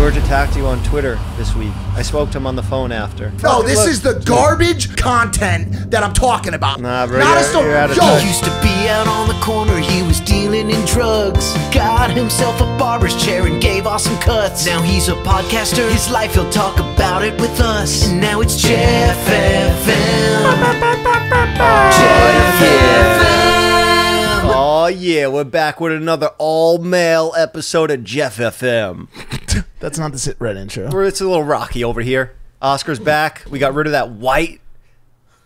George attacked you on Twitter this week. I spoke to him on the phone after. No, this Look, is the garbage content that I'm talking about. Nah, bro, Not you're- a sto- you're out of Yo, touch. He used to be out on the corner, he was dealing in drugs. Got himself a barber's chair and gave awesome cuts. Now he's a podcaster, his life he'll talk about it with us. And now it's Jeff FM. Jeff FM. Oh yeah, we're back with another all-male episode of Jeff FM. That's not the sit red intro. Where It's a little rocky over here. Oscar's back. We got rid of that white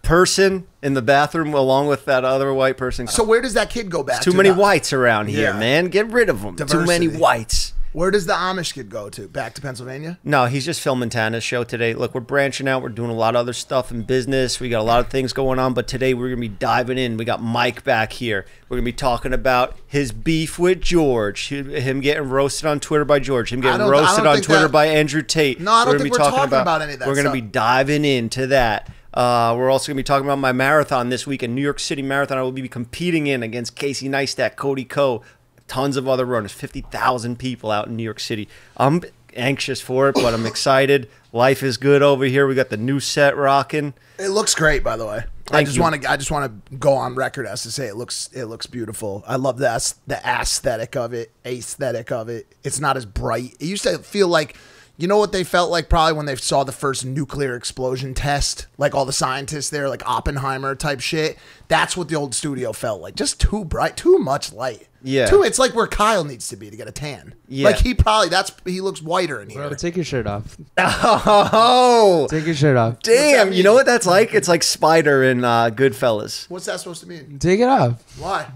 person in the bathroom along with that other white person. So where does that kid go back Too to many now? whites around here, Yeah. man. Get rid of them. Too many Diversity. whites. Where does the Amish kid go to? Back to Pennsylvania? No, he's just filming Tana's show today. Look, we're branching out. We're doing a lot of other stuff in business. We got a lot of things going on, but today we're going to be diving in. We got Mike back here. We're going to be talking about his beef with George, him getting roasted on Twitter by George, him getting roasted on Twitter that- by Andrew Tate. No, I don't gonna think we're talking about any of that We're going to be diving into that. Uh, we're also going to be talking about my marathon this week in New York City Marathon. I will be competing in against Casey Neistat, Cody Ko, tons of other runners, 50,000 people out in New York City. I'm anxious for it, but I'm excited. Life is good over here. We got the new set rocking. It looks great, by the way. I just want to. I just want to go on record as to say it looks. It looks beautiful. I love the the aesthetic of it, aesthetic of it. It's not as bright. It used to feel like, you know what they felt like probably when they saw the first nuclear explosion test, like all the scientists there, like Oppenheimer type shit. That's what the old studio felt like. Just too bright, too much light. Yeah. Too. It's like where Kyle needs to be to get a tan. Yeah. Like he probably that's he looks whiter in here. Bro, take your shirt off. Oh, Take your shirt off. damn. You know what that's like? It's like Spider in uh, Goodfellas. What's that supposed to mean? Take it off. Why?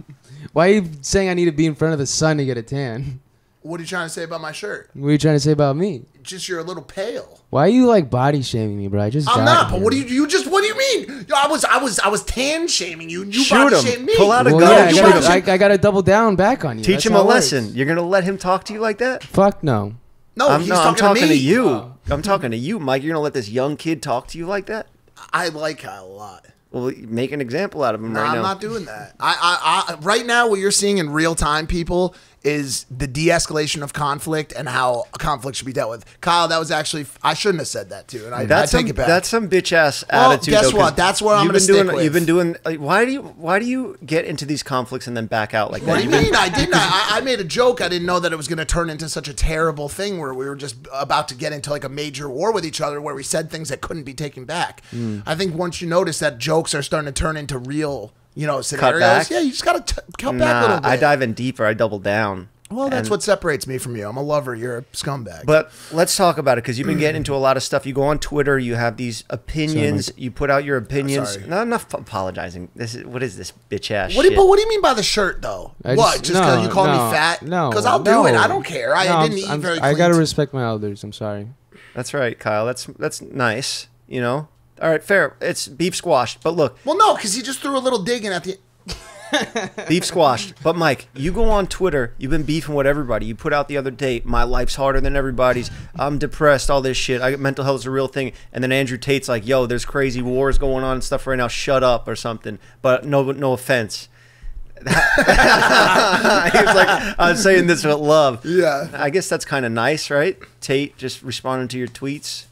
Why are you saying I need to be in front of the sun to get a tan? What are you trying to say about my shirt? What are you trying to say about me? Just you're a little pale. Why are you like body shaming me, bro? I just I'm not. here. But what do you? You just. What do you mean? I was. I was. I was tan shaming you. You Shoot body him. shamed me. Pull out a Well, gun. yeah, I shoot gotta, him. I, I gotta double down back on you. Teach That's him how a it works. lesson. You're gonna let him talk to you like that? Fuck no. no, I'm, he's no, talking, I'm talking to, to, me. you. Oh. I'm talking to you, Mike. You're gonna let this young kid talk to you like that? I like Kyle a lot. Well, make an example out of him No, right I'm now. not doing that. I, I, I, right now, what you're seeing in real time, people, is the de-escalation of conflict and how conflict should be dealt with. Kyle, that was actually I shouldn't have said that too, and I, I That's take some, it back. that's some bitch ass Well, attitude. guess though, what? That's what I'm gonna been doing. stick with. You've been doing. Like, why do you? Why do you get into these conflicts and then back out like that? What do you mean? I didn't. I, I made a joke. I didn't know that it was going to turn into such a terrible thing where we were just about to get into like a major war with each other where we said things that couldn't be taken back. Hmm. I think once you notice that jokes are starting to turn into real, you know, scenarios, back? yeah, you just got to cut back a Nah, little bit. I dive in deeper. I double down. well, that's And- what separates me from you. I'm a lover. You're a scumbag. But let's talk about it because you've been getting into a lot of stuff. You go on Twitter, you have these opinions, you put out your uh, opinions. sorry. Not enough apologizing. This is what is this bitch ass what do, shit? you, but what do you mean by the shirt, though? I what? just- Just because no, you call no, me fat? No, Because I'll no. do it. I don't care. I No, I'm- didn't eat I'm- very I gotta respect my elders. I'm sorry. That's right, Kyle. That's that's nice. You know. All right, fair. It's beef squashed. But look, well, no, because he just threw a little dig in at the. beef squashed. But Mike, you go on Twitter. You've been beefing with everybody. You put out the other day, my life's harder than everybody's. I'm depressed. All this shit. I, mental health is a real thing. And then Andrew Tate's like, "Yo, there's crazy wars going on and stuff right now. Shut up or something." But no, no offense. he was like, "I'm saying this with love." Yeah. I guess that's kind of nice, right? Tate just responding to your tweets.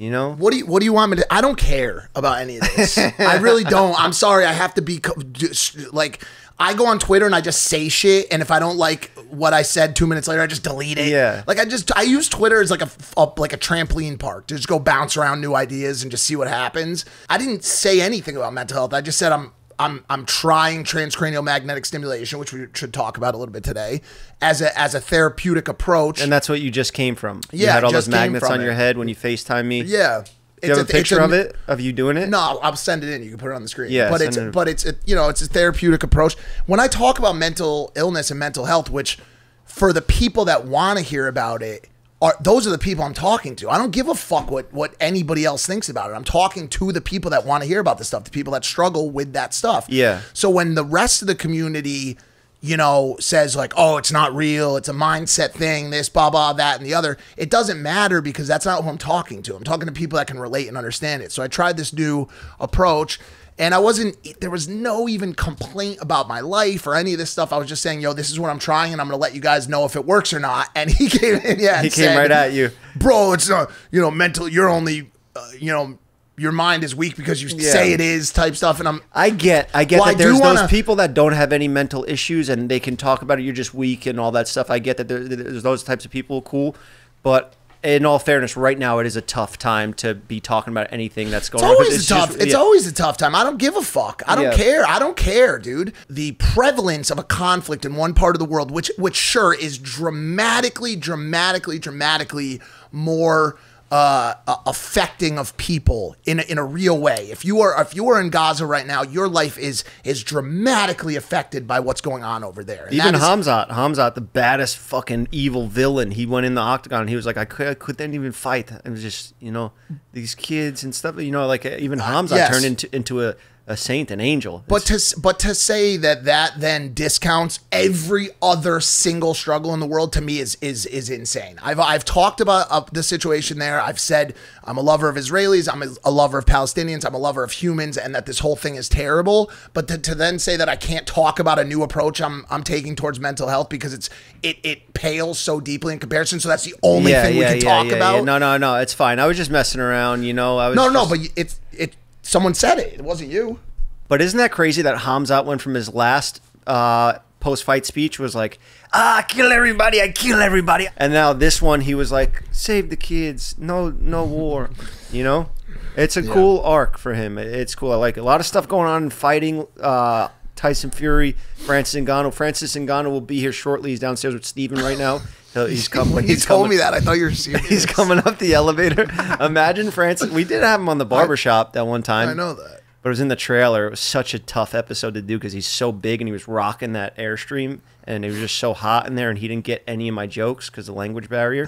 You know. What do you What do you want me to? I don't care about any of this. I really don't. I'm sorry. I have to be just, like. I go on Twitter and I just say shit, and if I don't like what I said two minutes later, I just delete it. Yeah. Like I just I use Twitter as like a, a like a trampoline park to just go bounce around new ideas and just see what happens. I didn't say anything about mental health. I just said I'm I'm I'm trying transcranial magnetic stimulation, which we should talk about a little bit today, as a as a therapeutic approach. And that's what you just came from. you Yeah, had all just those magnets on your head when you FaceTime me. yeah. Do you have a it's picture it's of it of you doing it? No, I'll, I'll send it in. You can put it on the screen. Yeah, but it's it. but it's it, you know it's a therapeutic approach. When I talk about mental illness and mental health, which for the people that want to hear about it, are those are the people I'm talking to. I don't give a fuck what what anybody else thinks about it. I'm talking to the people that want to hear about this stuff, the people that struggle with that stuff. Yeah. So when the rest of the community you know, says like, oh, it's not real, it's a mindset thing, this, blah, blah, that, and the other. It doesn't matter because that's not who I'm talking to. I'm talking to people that can relate and understand it. So I tried this new approach. And I wasn't, there was no even complaint about my life or any of this stuff. I was just saying, yo, this is what I'm trying and I'm going to let you guys know if it works or not. And he came in, yeah. He came said, right at you. Bro, it's, uh, you know, mental, you're only, uh, you know, your mind is weak because you Yeah. say it is type stuff. And I'm, I get, I get Well, that do there's wanna- those people that don't have any mental issues and they can talk about it. You're just weak and all that stuff. I get that there, there's those types of people. Cool, but in all fairness, right now it is a tough time to be talking about anything that's going It's on. always a tough. just- it's yeah. always a tough time. I don't give a fuck. I don't Yeah. care. I don't care, dude. The prevalence of a conflict in one part of the world, which which sure is dramatically, dramatically, dramatically more uh, uh, affecting of people in a, in a real way. If you are if you are in Gaza right now, your life is is dramatically affected by what's going on over there. And Even is- Hamzat, Hamzat, the baddest fucking evil villain. He went in the octagon. and He was like, I, could, I couldn't even fight. It was just, you know, these kids and stuff. You know, like uh, even Hamzat yes. turned into into a, a saint, an angel. But to but to say that that then discounts every other single struggle in the world to me is is is insane. I've I've talked about uh, the situation there. I've said I'm a lover of Israelis. I'm a, a lover of Palestinians. I'm a lover of humans, and that this whole thing is terrible. But to, to then say that I can't talk about a new approach I'm I'm taking towards mental health because it's it it pales so deeply in comparison. So that's the only thing we can talk about. No, no, no. It's fine. I was just messing around. You know, I was no, no, just- but it's it. Someone said it. It wasn't you. But isn't that crazy that Hamzat went from his last uh, post-fight speech was like, "Ah, I kill everybody, I kill everybody," and now this one he was like, "Save the kids, no, no war," you know. It's a cool arc for him. It's cool. I like it. a lot of stuff going on in fighting. Uh, Tyson Fury, Francis Ngannou. Francis Ngannou will be here shortly. He's downstairs with Steven right now. He's coming. When you he's told coming- me that, I thought you were serious. He's coming up the elevator. Imagine Francis. We did have him on the barbershop that one time. I know that. But it was in the trailer. It was such a tough episode to do because he's so big and he was rocking that airstream and it was just so hot in there and he didn't get any of my jokes because the language barrier.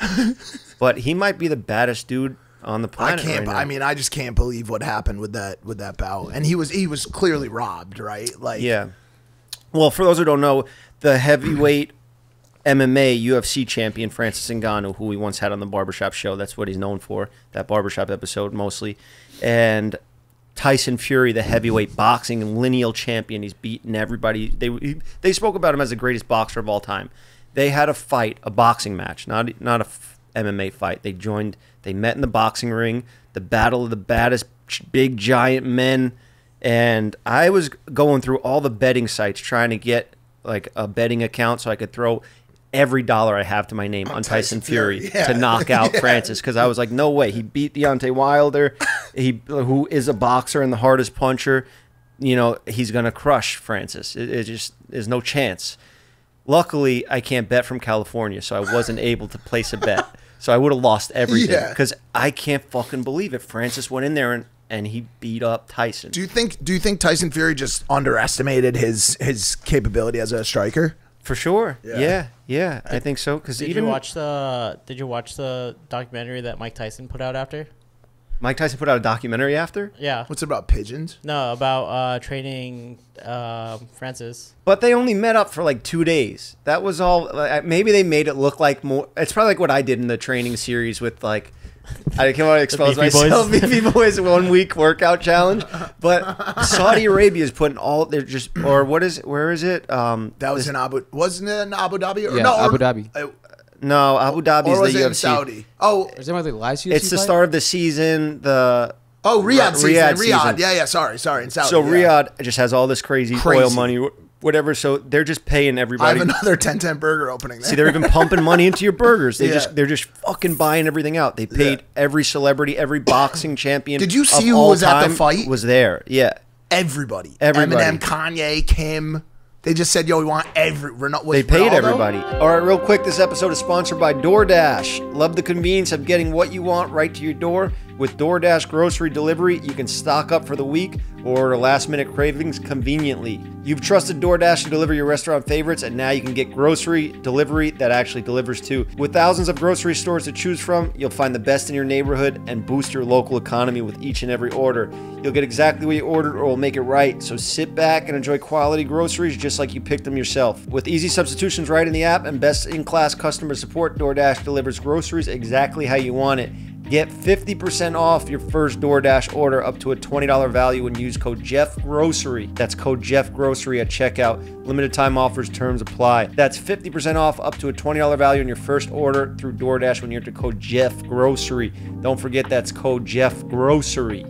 but he might be the baddest dude on the planet. I can't. right. I mean, I just can't believe what happened with that with that bout. And he was he was clearly robbed, right? Like, Yeah. Well, for those who don't know, the heavyweight MMA UFC champion Francis Ngannou, who we once had on the barbershop show, that's what he's known for, that barbershop episode mostly. And Tyson Fury, the heavyweight boxing and lineal champion, he's beaten everybody. They they spoke about him as the greatest boxer of all time. They had a fight, a boxing match, not not a f- MMA fight. They joined, they met in the boxing ring, the battle of the baddest big giant men and I was going through all the betting sites trying to get like a betting account so I could throw every dollar I have to my name on, Tyson, Tyson Fury, Fury, yeah. to knock out Yeah. Francis because I was like, no way, he beat Deontay Wilder, he who is a boxer and the hardest puncher. You know he's gonna crush Francis. It, it just there's no chance. Luckily, I can't bet from California, so I wasn't able to place a bet. So I would have lost everything Yeah. because I can't fucking believe it. Francis went in there and, and he beat up Tyson. Do you think Do you think Tyson Fury just underestimated his his capability as a striker? For sure. Yeah. Yeah, yeah, I think so. Because Did even you watch the Did you watch the documentary that Mike Tyson put out after? Mike Tyson put out a documentary after, Yeah. What's it about pigeons? No, about uh, training um Francis. but they only met up for like two days. That was all. Like, maybe they made it look like more. It's probably like what I did in the training series with like. I can't want to expose Beefy Boys? myself. Beefy Boys one week workout challenge, but Saudi Arabia is putting all. They're just or what is where is it? Um, That was in Abu. Wasn't it in Abu Dhabi? Or, Yeah, no, or- Abu Dhabi. uh, no Abu Dhabi or is was the it in UFC. Saudi? Oh, Is that what the last UFC It's the fight? start of the season. The oh, Riyadh Riyadh season. Riyadh. season. Yeah, yeah. Sorry, sorry. In Saudi. so yeah. Riyadh just has all this crazy, oil money, wh- whatever. So they're just paying I everybody. have another 10-10 burger opening. There. See, they're even pumping money into your burgers. They Yeah. just they're just fucking buying everything out. They paid every celebrity, every boxing champion. Did you of see who all was at the time fight? Was there? Yeah. everybody. Everybody. Eminem, Kanye, Kim. They just said, "Yo, we want every." Ronaldo, was They paid everybody. All right, real quick. This episode is sponsored by DoorDash. Love the convenience of getting what you want right to your door. With DoorDash grocery delivery, you can stock up for the week or order last minute cravings conveniently. You've trusted DoorDash to deliver your restaurant favorites, and now you can get grocery delivery that actually delivers too. With thousands of grocery stores to choose from, you'll find the best in your neighborhood and boost your local economy with each and every order. You'll get exactly what you ordered or we'll make it right. So sit back and enjoy quality groceries just like you picked them yourself. With easy substitutions right in the app and best in class customer support, DoorDash delivers groceries exactly how you want it Get 50% off your first DoorDash order up to a $20 value when you use code Jeff Grocery. That's code Jeff Grocery at checkout. Limited time offers, terms apply. That's 50% off up to a $20 value on your first order through DoorDash when you enter code Jeff Grocery. Don't forget that's code Jeff Grocery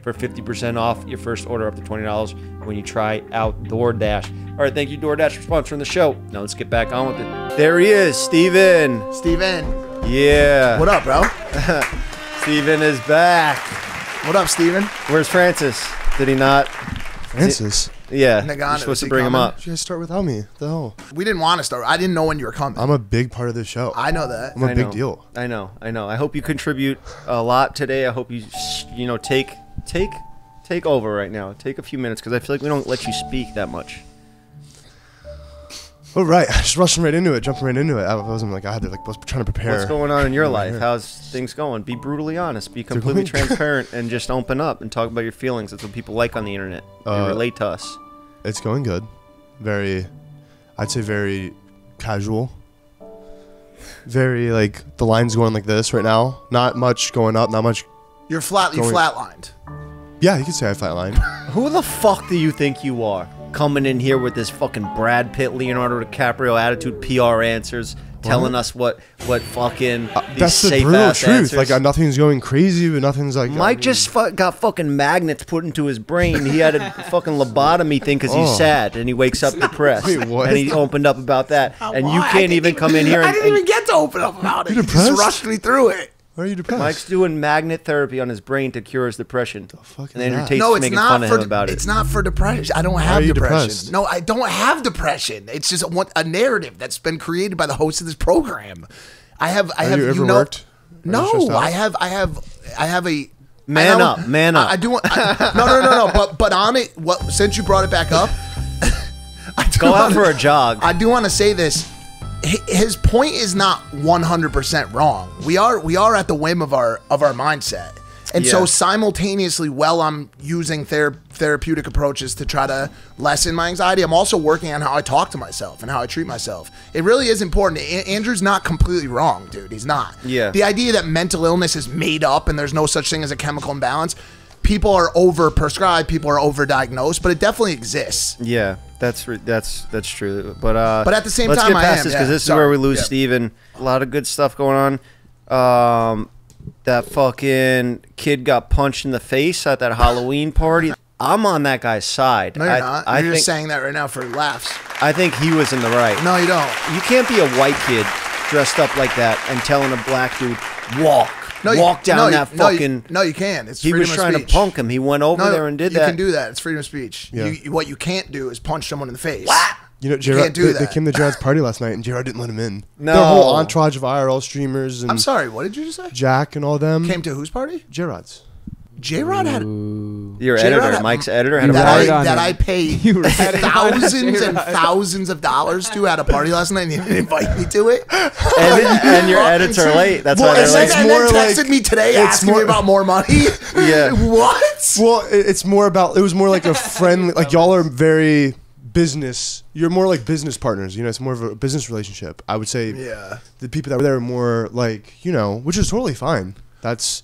for 50% off your first order up to $20 when you try out DoorDash. All right, thank you, DoorDash, for sponsoring the show. Now let's get back on with it. There he is, Steven. Steven. Yeah. What up, bro? Steven is back. What up, Steven? Where's Francis? Did he not? Francis, Yeah. Ngannou, You're supposed to he bring him coming? up. you guys start without me. The hell? We didn't want to start. I didn't know when you were coming. I'm a big part of this show. I know that. I'm a I big know. deal. I know. I know. I hope you contribute a lot today. I hope you, you know, take take take over right now. Take a few minutes because I feel like we don't let you speak that much. Oh right, I just rushing right into it, jumping right into it. I wasn't like I had to like was trying to prepare. What's going on in your life? How's things going? Be brutally honest. Be completely transparent and just open up and talk about your feelings. That's what people like on the internet. They Uh, relate to us. It's going good. Very, I'd say very casual. Very like the line's going like this right now. Not much going up. Not much. You're flat. You flatlined. Yeah, you could say I flatline. Who the fuck do you think you are? Coming in here with this fucking Brad Pitt, Leonardo DiCaprio attitude, PR answers, telling us what what fucking these Uh, That's the safe brutal ass truth. answers. Like uh, nothing's going crazy, but nothing's like. Mike just fu- got fucking magnets put into his brain. He had a fucking lobotomy thing because he's Oh. sad and he wakes up depressed. Wait, what? And he opened up about that. and you Why? I can't even come in here And, I didn't even get to open up about it. You're You just rushed me through it. Why are you depressed? Mike's doing magnet therapy on his brain to cure his depression. The fuck is and Andrew that? Tate's no, it's making not fun of for him about it's not for depression. I don't have are you depression. depressed? No, I don't have depression. It's just a, a narrative that's been created by the host of this program. I have. I Have have. you ever know, worked? Are you stressed No. I have. I have. I have a. Man I up, man up. I, I do want. I, no, no, no, no. But but on it. What since you brought it back up, I do Go out wanna- for a jog. I do want to say this. Hi- His point is not 100% wrong. We are we are at the whim of our of our mindset. And Yeah. so simultaneously while I'm using ther- therapeutic approaches to try to lessen my anxiety, I'm also working on how I talk to myself and how I treat myself. It really is important. A- Andrew's not completely wrong, dude. He's not. Yeah. The idea that mental illness is made up and there's no such thing as a chemical imbalance, people are over prescribed, people are overdiagnosed, but it definitely exists. Yeah, that's re- that's that's true. But uh, But at the same let's time, get I past am, this because yeah, this is sorry, where we lose yeah. Steven. A lot of good stuff going on. Um, that fucking kid got punched in the face at that Halloween party. I'm on that guy's side. No, you're I, not. I you're think just saying that right now for laughs. I think he was in the right. No, you don't. You can't be a white kid dressed up like that and telling a black dude walk, No, you- walk down no, you- that no, you- fucking. No, you, can. It's he freedom was of trying speech. to punk him. He went over No, there and did that. you can do that. It's freedom of speech. Yeah. You, what you can't do is punch someone in the face. You know, You Gerard, can't do they, that. they came to Gerard's party last night, and Gerard didn't let him in. No. the whole entourage of IRL streamers and I'm sorry. What did you just say? Jack and all them. Came to whose party? Gerard's. J Rod had Your J-Rod editor, had- Mike's editor, had a that ratted I, on that him. I paid You thousands and thousands of dollars to at a party last night, and he didn't invite me to it. and, and your edits are late. That's well, why and they're then, late. and then more texted like- me today it's asking more- me about more money. Yeah. what? Well, it's more about. It was more like a friendly. Like y'all are very business. You're more like business partners. You know, it's more of a business relationship. I would say. Yeah. The people that were there are more like you know, which is totally fine. That's.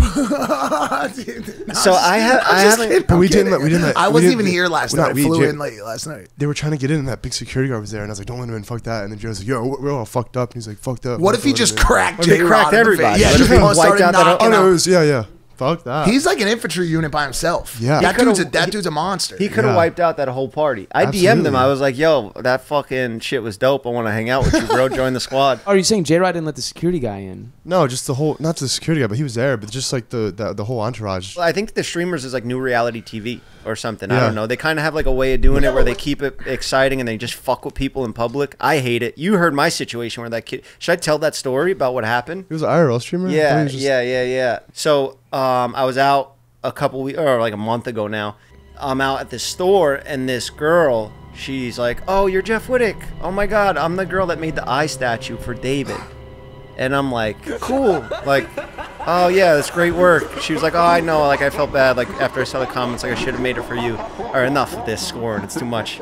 So I have, I just haven't. kidding. But we I'm didn't we didn't let- I wasn't didn't- even here last night. not I we, flew Jay- in late last night. They were trying to get in, and that big security guard was there, and I was like, "Don't let him in, fuck that." And then Joe was like, "Yo, we're we're all fucked up." And he's like, "Fucked up." What if he just letting him in." cracked Well, they cracked Rod everybody. Yeah, What just if he wiped out that- knocking Oh no, it was yeah, yeah. Fuck that. He's like an infantry unit by himself. Yeah. that dude's a could've- that dude's a monster. He could have Yeah. wiped out that whole party. I DM'd him. I was like, "Yo, that fucking shit was dope. I want to hang out with you, bro. Join the squad." Are you saying J Rod didn't let the security guy in? no, just the whole, not the security guy, but he was there, but just like the the, the whole entourage. I think the streamers is like new reality TV or something. I don't know. They kind of have like a way of doing it where they keep it exciting and they just fuck with people in public. I hate it. You heard my situation where that kid. Should I tell that story about what happened? He was an IRL streamer. I thought he Yeah, just- yeah, yeah, yeah. So um, I was out a couple weeks or like a month ago now. I'm out at the store and this girl, she's like, "Oh, you're Jeff Wittek. Oh my God, I'm the girl that made the eye statue for David." And I'm like, "Cool." Like, "Oh yeah, that's great work." She was like, "Oh, I know. Like I felt bad. Like after I saw the comments, like I should have made it for you." Or enough of this scoring. It's too much.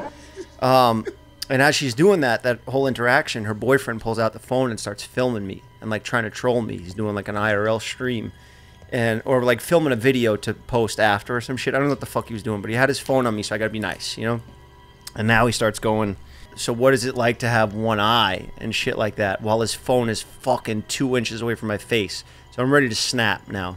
Um, And as she's doing that, that whole interaction, her boyfriend pulls out the phone and starts filming me and like trying to troll me. He's doing like an IRL stream and or like filming a video to post after or some shit. I don't know what the fuck he was doing, but he had his phone on me, so I gotta be nice, you know? And now he starts going, So what is it like to have one eye and shit like that while his phone is fucking two inches away from my face? So I'm ready to snap now.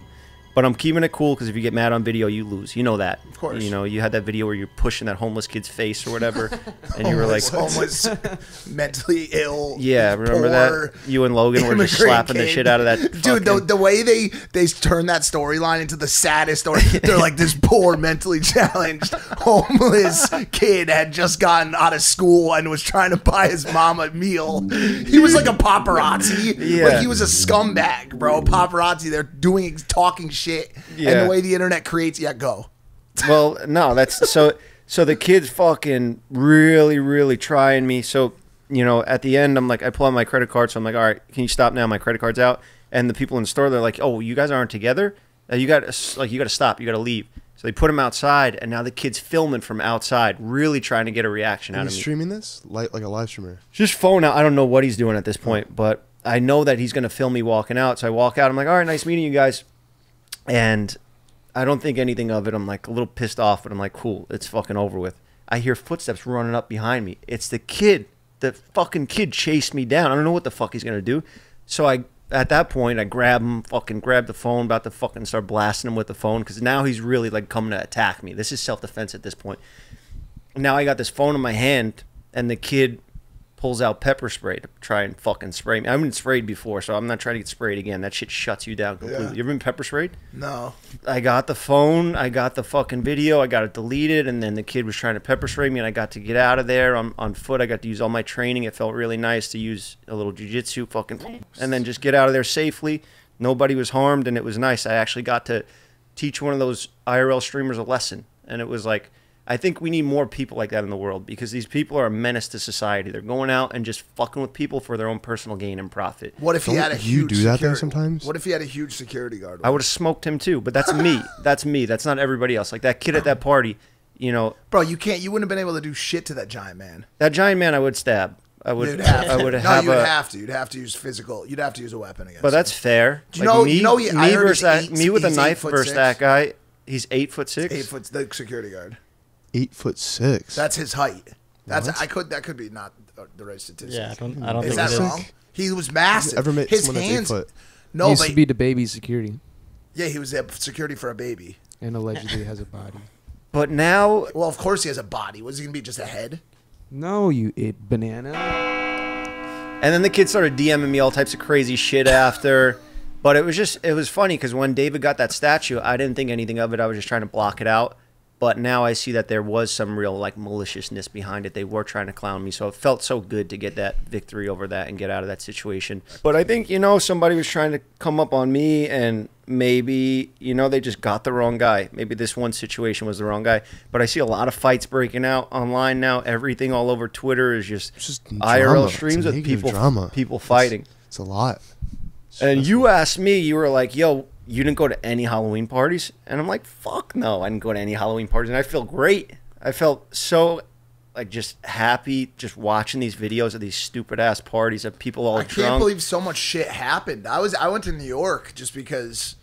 But I'm keeping it cool because if you get mad on video, you lose. You know that. Of course. You know, you had that video where you're pushing that homeless kid's face or whatever, and you were like, homeless, mentally ill. Yeah, remember that? You and Logan were just slapping the shit out of that. Dude, the, the way they they turn that storyline into the saddest story. They're like this poor, mentally challenged, homeless kid had just gotten out of school and was trying to buy his mom a meal. He was like a paparazzi. Yeah. Like he was a scumbag, bro. Paparazzi. They're doing talking shit. And the way the internet creates, yeah, go. well, no, that's so. So the kid's fucking really, really trying me. So you know, at the end, I'm like, I pull out my credit card. So I'm like, all right, can you stop now? My credit card's out. And the people in the store, they're like, oh, you guys aren't together. Uh, you got like, you got to stop. You got to leave. So they put him outside, and now the kid's filming from outside, really trying to get a reaction out Are you of me. streaming this? Like like a live streamer. just phone out. I don't know what he's doing at this point, but I know that he's going to film me walking out. So I walk out. I'm like, all right, nice meeting you guys. And I don't think anything of it. I'm like a little pissed off, but I'm like, cool, it's fucking over with. I hear footsteps running up behind me. It's the kid. The fucking kid chased me down. I don't know what the fuck he's to do. So I, at that point, I grab him, fucking grab the phone, about to fucking start blasting him with the phone because now he's really like coming to attack me. This is self defense at this point now I got this phone in my hand, and the kid pulls out pepper spray to try and fucking spray me. I've been sprayed before, so I'm not trying to get sprayed again. That shit shuts you down completely. Yeah. You ever been pepper sprayed? No. I got the phone, I got the fucking video, I got it deleted, and then the kid was trying to pepper spray me, and I got to get out of there on, on foot. I got to use all my training. It felt really nice to use a little jujitsu, fucking, and then just get out of there safely. Nobody was harmed, and it was nice. I actually got to teach one of those IRL streamers a lesson, and it was like, I think we need more people like that in the world because these people are a menace to society. They're going out and just fucking with people for their own personal gain and profit. What if he Don't had a huge? you huge do that though security- sometimes? What if he had a huge security guard? I would have smoked him too, but that's me. That's me. That's not everybody else. Like that kid at that party, you know, Bro, you can't. You wouldn't have been able to do shit to that giant man. that giant man I would stab. I would. You'd have to. I would no, have you'd a. have to. You'd have to use physical. You'd have to use a weapon against. But that's fair. Do you know- you know he- I me versus he's that, eight- me with a knife versus six. that guy. He's eight foot six. eight foot the security guard. Eight foot six. That's his height. That's What? I could that could be not the right statistic. Yeah, I don't. I hmm. don't Is think that it is. wrong? He was massive. ever met his someone that's eight foot? No, he used but to be the baby security yeah, he was a security for a baby. and allegedly has a body. But now, Well, of course he has a body. Was he gonna be just a head? No, you it banana. and then the kid started DMing me all types of crazy shit after. But it was just, it was funny because when David got that statue, I didn't think anything of it. I was just trying to block it out. But now I see that there was some real like maliciousness behind it. They were trying to clown me, so it felt so good to get that victory over that and get out of that situation. But I think you know somebody was trying to come up on me, and maybe you know they just got the wrong guy. Maybe this one situation was the wrong guy. But I see a lot of fights breaking out online now. Everything all over Twitter is just, It's just IRL streams with people drama. people It's- fighting. It's, a lot. And you asked me, you were like, "Yo, you didn't go to any Halloween parties?" And I'm like, "Fuck no, I didn't go to any Halloween parties." And I feel great. I felt so like just happy just watching these videos of these stupid ass parties of people all I can't believe so much shit happened. I was I went to New York just because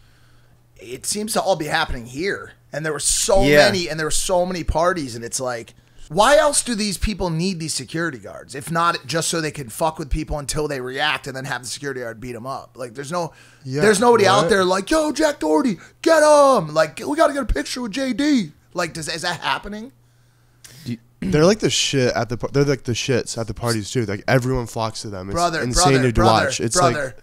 it seems to all be happening here, and there were so Yeah. many, and there were so many parties, and it's like, why else do these people need these security guards? If not just so they can fuck with people until they react, and then have the security guard beat them up. Like, there's no, Yeah, there's nobody out there like, yo, Jack Doherty, get him! Like, we got to get a picture with JD. Like, does is that happening? They're like the shit at the. They're like the shits at the parties too. Like everyone flocks to them. It's Brother, insane brother, to brother, watch. It's brother. like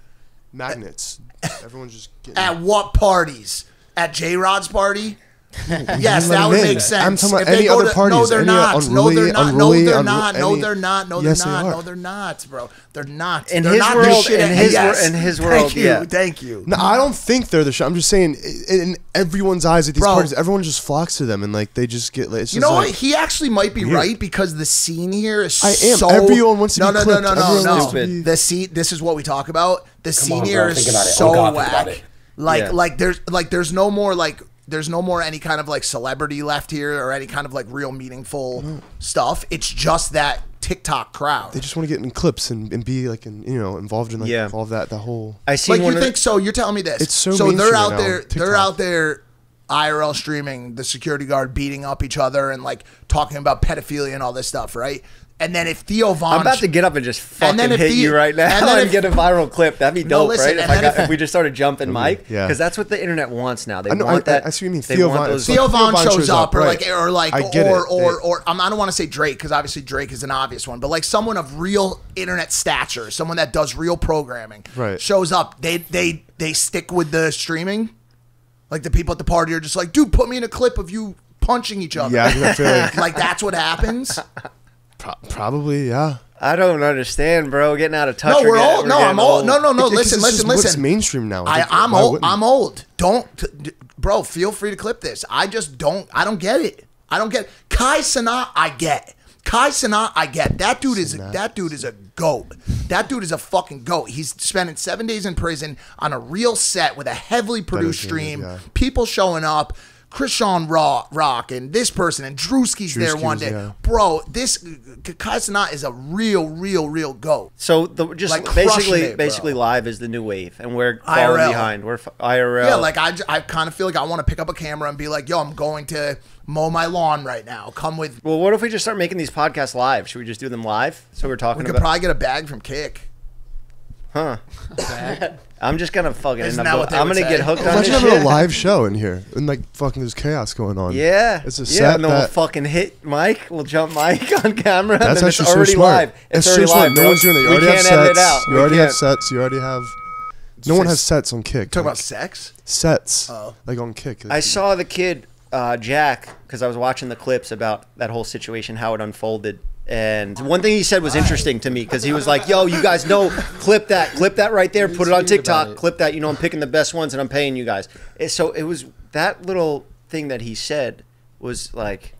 magnets. Everyone's just getting. At what parties? At J Rod's party? yes, that him would in. make sense. I'm talking about If they any go other to- No, parties, they're any not. No, they're not. No, they're unru- not. No, they're not. No, they're they not. are. No, they're not, bro. They're not. In They're his not the world- shit. in his yes. in his Thank world, you. yeah. Thank you. No, I don't think they're the shit. I'm just saying, in everyone's eyes at these Bro. parties, everyone just flocks to them, and like they just get. Like, it's You know like, what? He actually might be Weird. right because the scene here is I am. so. Everyone wants to no, be no, clipped. no, no, no, no. The scene. This is what we talk about. The scene on, here bro. is Think about it. Oh, so Oh, God, think about whack. Like, like there's like there's no more like there's no more any kind of like celebrity left here or any kind of like real meaningful stuff. It's just that TikTok crowd. They just want to get in clips and, and be like, in, you know, involved in like Yeah. all of that. The whole. I see. like you of the- think so? You're telling me this? It's so so they're mainstream out now, there. They're out there. IRL streaming, the security guard beating up each other and like talking about pedophilia and all this stuff, right? And then if Theo Von, I'm about to get up and just fucking And hit the- you right now and and, then if- get a viral clip. That'd be No, dope, listen, right? If, I got, if- if we just started jumping Mike, yeah. because that's what the internet wants now. They I know, want I- that. I see what you mean. They Theo want Von- those. Theo Theo Von shows, shows up, up, or right. like, or like, I get or, it. or, They- or, I'm, I don't want to say Drake because obviously Drake is an obvious one, but like someone of real internet stature, someone that does real programming, Right. shows up. They, they, they stick with the streaming. Like the people at the party are just like, dude, put me in a clip of you punching each other. Yeah, I feel like like that's what happens. pro- probably yeah. I don't understand, bro. Getting out of touch. No, or we're getting- old. we're No, I'm old. No, no, no. It- it's listen, just listen, what's mainstream now. I, I'm why old. wouldn't- I'm old. Don't, t- d- bro. Feel free to clip this. I just don't. I don't get it. I don't get Kai Cenat. I get Kai Cenat. I get that dude is that dude is a goat. That dude is a fucking goat. He's spending seven days in prison on a real set with a heavily produced stream. yeah. People showing up. Krishan Rock, Rock and this person and Drewski's there one day. yeah. Bro, this Kai Cenat is a real, real, real goat. So the just Like basically, it, basically live is the new wave, and we're falling IRL. behind. We're f- IRL. Yeah, like I, I kind of feel like I want to pick up a camera and be like, yo, I'm going to mow my lawn right now. Come with. Well, what if we just start making these podcasts live? Should we just do them live? So we're talking We could about. probably get a bag from Kick. Huh? I'm just gonna fucking Isn't end that up. what they I'm would gonna say? get hooked on Imagine this having shit. a live show in here and like fucking there's chaos going on. Yeah, It's a yeah, set and then we'll that- fucking hit Mike. We'll jump Mike on camera. That's and then it's actually so already smart. live. It's, so already smart. live. No bro. one's doing it. You we already have can't edit it out. You We already have can't. sets. You already have. No one has sets on Kick. Talk like, about sex. sets. Oh. Like on Kick. I saw the kid uh, Jack because I was watching the clips about that whole situation, how it unfolded. And one thing he said was interesting to me because he was like, "Yo, you guys know, clip that, clip that right there, put it on TikTok, it. clip that. You know, I'm picking the best ones and I'm paying you guys." And so it was that little thing that he said was like,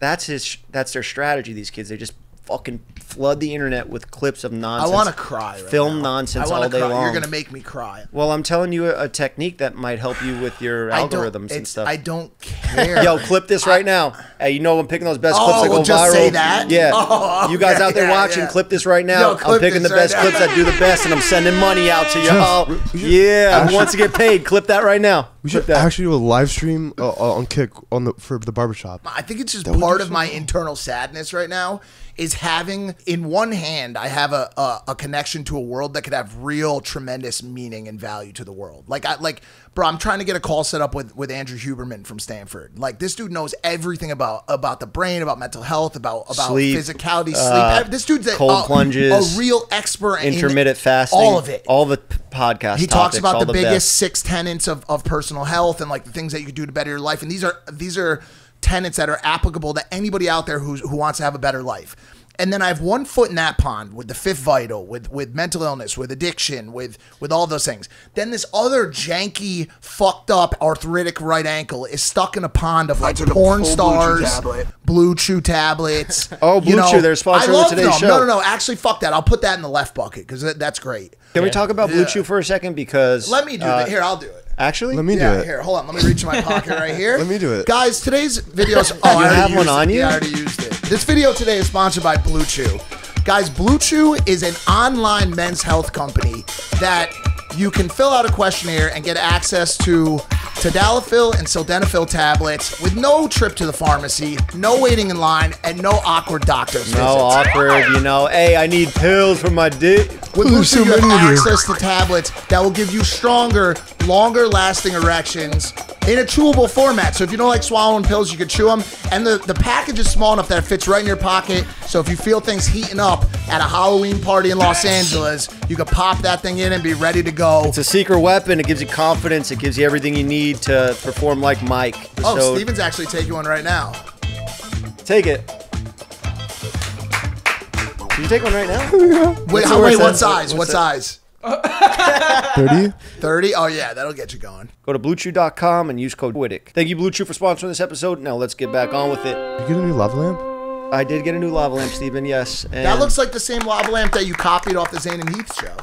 "That's his, that's their strategy. These kids, they just fucking flood the internet with clips of nonsense. I want to cry. Right film now. nonsense I all day cry. long. You're gonna make me cry. Well, I'm telling you a, a technique that might help you with your algorithms and stuff. I don't care. Yo, clip this right now. Hey, you know I'm picking those best Oh, clips that we'll go just viral. say that? Yeah. Oh, You guys out there yeah, watching, yeah. clip this right now. Yo, I'm picking the this best right clips that do the best, and I'm sending money out to y'all. Yeah, who actually- wants to get paid? Clip that right now. We should actually do a live stream uh, uh, on Kick on the for the barbershop. I think it's just would part of so my cool. internal sadness right now is having in one hand I have a, a a connection to a world that could have real tremendous meaning and value to the world. Like I like bro, I'm trying to get a call set up with with Andrew Huberman from Stanford. Like this dude knows everything about about the brain, about mental health, about about Sleep, physicality, uh, sleep. This dude's a, cold a- plunges, a real expert in Intermittent fasting. all of it. All the podcast he talks about all the, biggest six tenets of, of personal health and like the things that you can do to better your life and these are these are tenets that are applicable to anybody out there who's, who wants to have a better life and then I have one foot in that pond with the fifth vital, with with mental illness, with addiction, with with all those things. Then this other janky, fucked up, arthritic right ankle is stuck in a pond of like porn full Blue Chew stars. Blue Chew tablets. Oh, Blue you know, Chew, they're sponsoring I the Today them. Show. No, no, no. Actually, fuck that. I'll put that in the left bucket because that's great. Can we talk about Blue Yeah. Chew for a second? Because Let me do uh, that. Here, I'll do it. Actually, Let me do Yeah, it. here, hold on. Let me reach in my pocket right here. Let me do it. Guys, today's videos. Oh, I You already have one on it. you? Yeah, I already used it. This video today is sponsored by Blue Chew. Guys, Blue Chew is an online men's health company that you can fill out a questionnaire and get access to tadalafil and sildenafil tablets with no trip to the pharmacy, no waiting in line, and no awkward doctor's no visits. awkward. You know, hey, I need pills for my dick. With Ooh, so Chew, you have many access to tablets that will give you stronger, longer lasting erections in a chewable format. So if you don't like swallowing pills, you can chew them. And the, the package is small enough that it fits right in your pocket. So if you feel things heating up at a Halloween party in Los Angeles, you can pop that thing in and be ready to go. It's a secret weapon. It gives you confidence. It gives you everything you need to perform like Mike. Oh, so Steven's actually taking one right now. take it. Can you take one right now? Wait, What's how, wait what size? What's What size? 30? 30? Oh, yeah, that'll get you going. Go to bluechew.com and use code WITTEK. Thank you, Blue Chew, for sponsoring this episode. Now let's get back on with it. You get a new lava lamp? I did get a new lava lamp, Steven, yes. And That looks like the same lava lamp that you copied off the Zane and Heath show.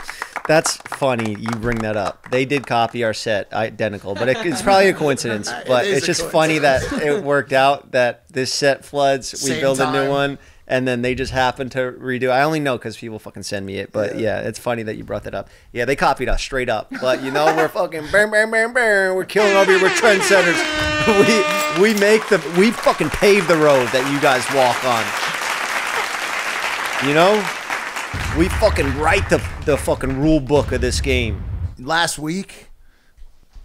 That's funny you bring that up. They did copy our set identical, but it, it's probably a coincidence. But is it's just funny that it worked out that this set floods, we Same build a new one, and then they just happen to redo. I only know because people fucking send me it, but yeah. it's funny that you brought that up. Yeah, they copied us straight up, but you know we're fucking bam, bam, bam, bam. We're killing over here. We're trendsetters. we we make the we fucking pave the road that you guys walk on. You know, we fucking write the the fucking rule book of this game. last week,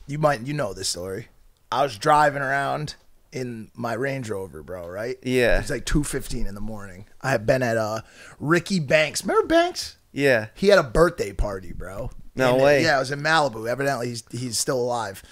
you might you know this story. I was driving around in my Range Rover, bro. Right? Yeah. It's like two fifteen in the morning. I had been at uh Ricky Banks. Remember Banks? Yeah. He had a birthday party, bro. No And, way. Yeah, it was in Malibu. Evidently, he's he's still alive.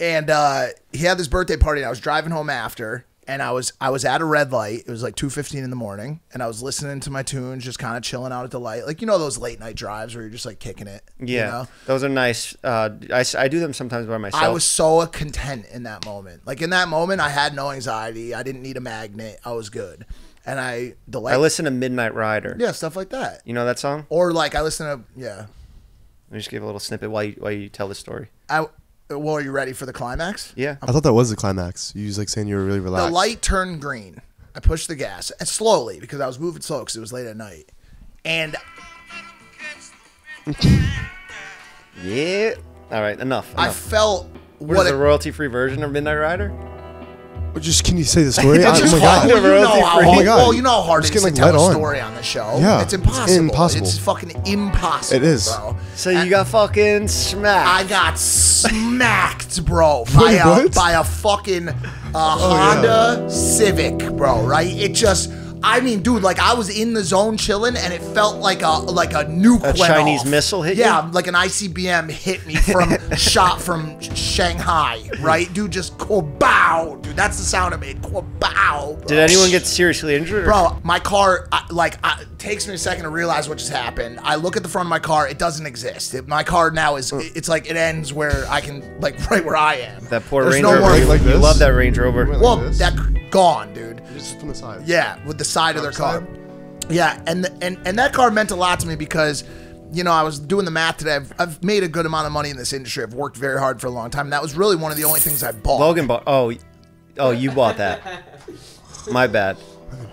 And uh, he had this birthday party. And I was driving home after, and I was I was at a red light. It was like two fifteen in the morning, and I was listening to my tunes, just kind of chilling out at the light, like you know those late night drives where you're just like kicking it. you Yeah, know? those are nice. Uh, I, I do them sometimes by myself. I was so content in that moment. Like in that moment, I had no anxiety. I didn't need a magnet. I was good, and I the light. I listen to Midnight Rider. yeah, stuff like that. You know that song? Or like I listen to yeah. Let me just give a little snippet while you, while you tell the story. I well, are you ready for the climax? Yeah. I thought that was the climax. You was like saying you were really relaxed. The light turned green. I pushed the gas and slowly because I was moving slow because it was late at night, and Yeah. All right. Enough. I enough. felt what what is it, the royalty-free version of Midnight Rider? Just can you say the story? It's oh my god. Well, you know how, free. Oh my God. well, you know how hard Just it is to getting, like, tell a led on. story on the show. Yeah. it's impossible. Impossible. It's fucking impossible. It is. bro. So you got fucking smacked. I got smacked, bro, by a What? Oh, by a fucking uh, Honda Civic, bro. Right? It just. I mean, dude, like I was in the zone chilling, and it felt like a like a nuke. A went Chinese off. missile hit Yeah, you? like an ICBM hit me from shot from Shanghai. Right, dude, just quabow, dude. That's the sound it made. Quabow. Bro. Did anyone get seriously injured? or- Bro, my car, I, like, I, it takes me a second to realize what just happened. I look at the front of my car; it doesn't exist. It, my car now is, mm. it's like it ends where I can, like, right where I am. That poor There's Range no Rover. more- Like- like you love that Range Rover. Like well, this? that gone, dude. Just from the side. Yeah, with the side of their car. Side? Yeah, and the, and and that car meant a lot to me because, you know, I was doing the math today. I've, I've made a good amount of money in this industry. I've worked very hard for a long time. And that was really one of the only things I bought. Logan bought. Oh, oh, you bought that. My bad.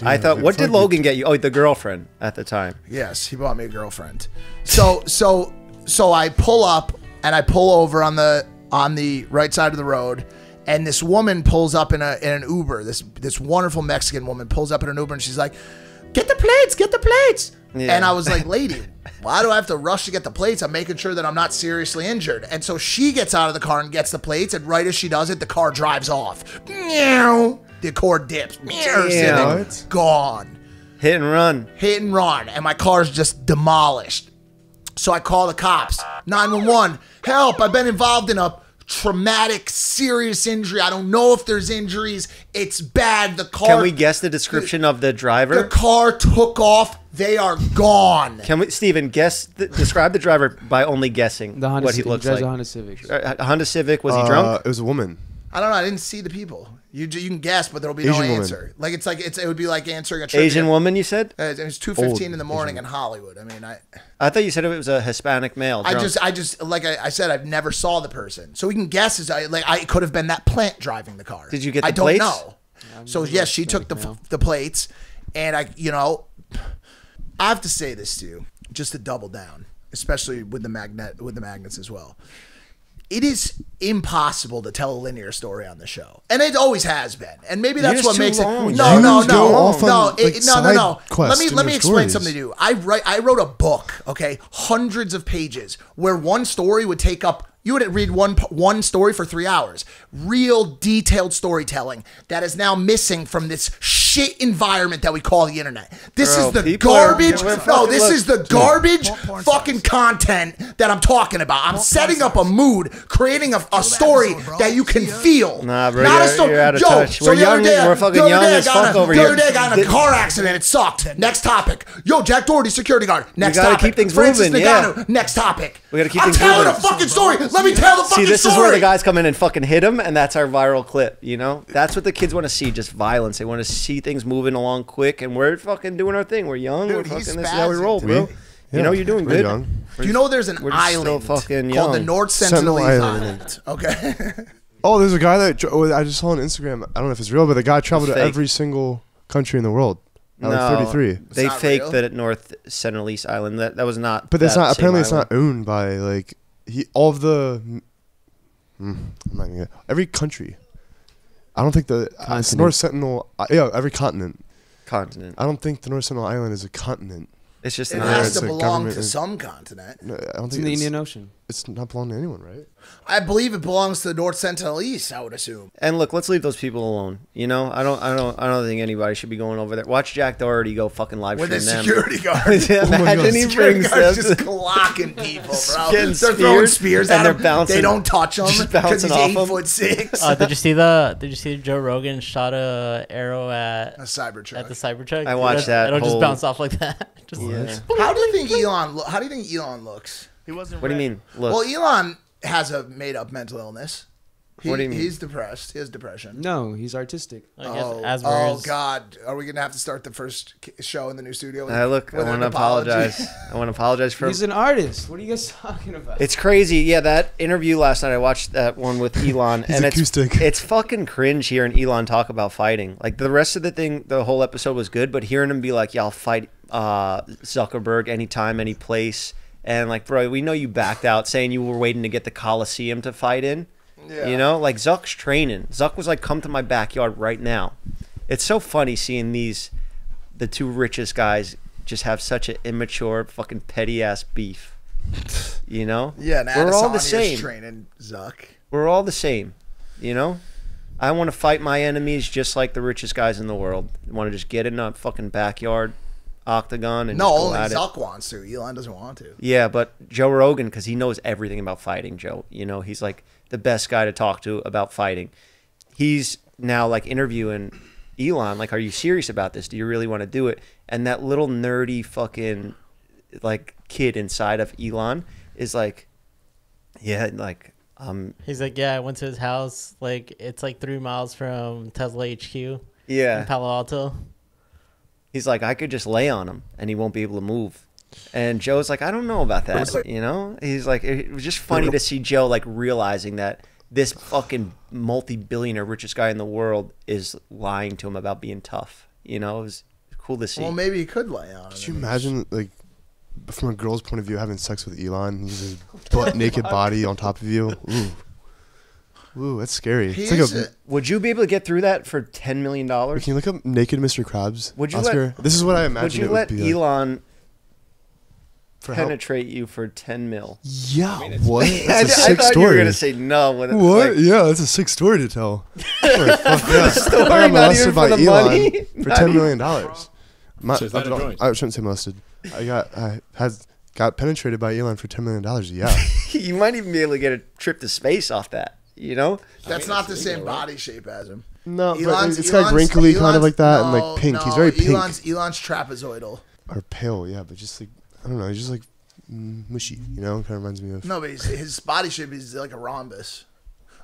I thought. What did fuck you. Logan get you? Oh, the girlfriend at the time. Yes, he bought me a girlfriend. So so so I pull up and I pull over on the on the right side of the road, and this woman pulls up in a in an Uber. This this wonderful Mexican woman pulls up in an Uber and she's like, "Get the plates, get the plates." Yeah. And I was like, "Lady, why do I have to rush to get the plates? I'm making sure that I'm not seriously injured." And so she gets out of the car and gets the plates, and right as she does it, the car drives off. Meow. The cord dips. Meow. Civic, Gone Hit and run. hit and run, and my car's just demolished. So I call the cops. 911, help, I've been involved in a traumatic, serious injury. I don't know if there's injuries. It's bad. The car Can we guess the description of the driver? the car took off. They are gone. Can we, Steven, guess? The, describe the driver by only guessing The Honda what he Civic. looks drives like. a Honda Civic. Uh, a Honda Civic. Was he Uh, drunk? It was a woman. I don't know. I didn't see the people. You you can guess, but there'll be no Asian woman. answer. Like it's like it's it would be like answering a trivia. Asian woman, you said? Uh, It's two fifteen in the morning in Hollywood. I mean, I I thought you said it was a Hispanic male. I drunk. just, I just, like I, I said, I've never saw the person, so we can guess. Is I like I could have been that plant driving the car. Did you get the car? I the don't plates? know. So yes, she took the now. the plates, and I, you know, I have to say this to you, just to double down, especially with the magnet with the magnets as well. It is impossible to tell a linear story on the show, and it always has been. And maybe that's what makes long. it. No, You no, no, no, like, it, no, no, no. Let me let me explain stories. something to you. I write. I wrote a book. Okay, hundreds of pages where one story would take up. You would read one one story for three hours. Real detailed storytelling that is now missing from this shit environment that we call the internet. This Bro, is the garbage. we're no, this look. is the garbage fucking content that I'm talking about. I'm setting up a mood, creating a, a story that you can feel. Nah, bro, Not you're- a sto- you're out of Yo, touch. so We're the other day- we're fucking the other young day as got fuck a- over the here. other day I got in a car accident. It sucked. Next topic. Yo, Jack Doherty, security guard. Next gotta topic. keep things Francis moving, Ngannou, yeah. Next topic. We gotta keep I'm things telling moving. a fucking story. Let me tell the fucking See, this is where the guys come in and fucking hit him, and that's our viral clip. You know, that's what the kids want to see, just violence. They want to see things moving along quick, and we're fucking doing our thing. We're young. Dude, we're fucking. This is how we roll, today. bro. You know, you're doing we're good. young. Do you know there's an We're just still island fucking called the young. North Sentinel Sentinelese Island. Island? Okay. Oh, there's a guy that I just saw on Instagram. I don't know if it's real, but the guy traveled to every single country in the world. at like 33. They not faked real? that at North Sentinelese Island. That that was not. But that's that not same apparently it's not owned by like he all of the. Mm, I'm not gonna every country. I don't think the uh. North Sentinel. Uh, yeah, every continent. continent. I don't think the North Sentinel Island is a continent. It's just It an has it's to a belong to some continent. No, I don't It's in think the Indian Ocean. It's not belong to anyone, right? I believe it belongs to the North Sentinelese. I would assume. And look, let's leave those people alone. You know, I don't, I don't, I don't think anybody should be going over there. Watch Jack Doherty go fucking live With stream his them. security guard. Imagine he Security brings guards them. just clocking people, bro. Getting they're throwing spears, spears and at they're him. bouncing- they don't touch him because he's off eight him. foot six. Uh, did you see the? Did you see Joe Rogan shot a arrow at a Cybertruck. at the Cybertruck? I watched that It'll just bounce off like that. Just, Yeah. how do you think Elon? Lo- how do you think Elon looks? He wasn't. What do you mean? Look, Well, Elon has a made-up mental illness. He, What do you mean? He's depressed. He has depression. No, he's artistic. Like, he has Oh, Asperger's. oh God! Are we gonna have to start the first show in the new studio? With, I look. I with want to apologize. I want to apologize for. He's an artist. What are you guys talking about? It's crazy. Yeah, that interview last night. I watched that one with Elon, He's and it's acoustic. it's fucking cringe hearing Elon talk about fighting. Like the rest of the thing, the whole episode was good, but hearing him be like, "Yeah, I'll fight uh, Zuckerberg anytime, any place," and like, bro, we know you backed out, saying you were waiting to get the Coliseum to fight in. Yeah. You know, like Zuck's training. Zuck was like, "Come to my backyard right now." It's so funny seeing these, the two richest guys, just have such an immature, fucking petty ass beef. You know? Yeah, and we're all the same. training Zuck. We're all the same. You know? I want to fight my enemies just like the richest guys in the world. I want to just get in a fucking backyard, octagon, and No, just go only at it. Zuck wants to. Elon doesn't want to. Yeah, but Joe Rogan, because he knows everything about fighting, Joe. You know, he's like the best guy to talk to about fighting. He's now like interviewing Elon, like, are you serious about this? Do you really want to do it? And that little nerdy fucking like kid inside of Elon is like, yeah, like, um, He's like, yeah, I went to his house. Like, it's like three miles from Tesla HQ in yeah. Palo Alto. He's like, I could just lay on him and he won't be able to move. And Joe's like, I don't know about that. You know, he's like, it was just funny to see Joe like realizing that this fucking multi-billionaire richest guy in the world is lying to him about being tough. You know, it was cool to see. Well, maybe he could lay on. Could you imagine like from a girl's point of view having sex with Elon, he's his butt naked body on top of you? Ooh. Ooh, that's scary. He it's like a, a- Would you be able to get through that for ten million dollars? Can you look up naked Mr. Krabs? Would you Oscar? let- this is what I imagine. Would you it would let be. like. Elon For how- penetrate you for ten mil? Yeah, what? That's a I sick I thought story. you were gonna say no. When it, what? like, yeah, that's a sick story to tell. Sure, fuck yeah. story, I got not even molested for by the Elon money. for Not ten even- dollars. My- So is that I, a joint? I shouldn't say molested. I got I had got penetrated by Elon for ten million dollars. Yeah, you might even be able to get a trip to space off that. You know? That's not the same body shape as him. no, but Elon's, it's kind of Elon's- wrinkly, kind of like that, and like pink. He's very pink Elon's Elon's trapezoidal. or pale. Yeah, but just like I don't know. He's just like mm, mushy. You know, kind of reminds me of. No, but he's, his body shape is like a rhombus.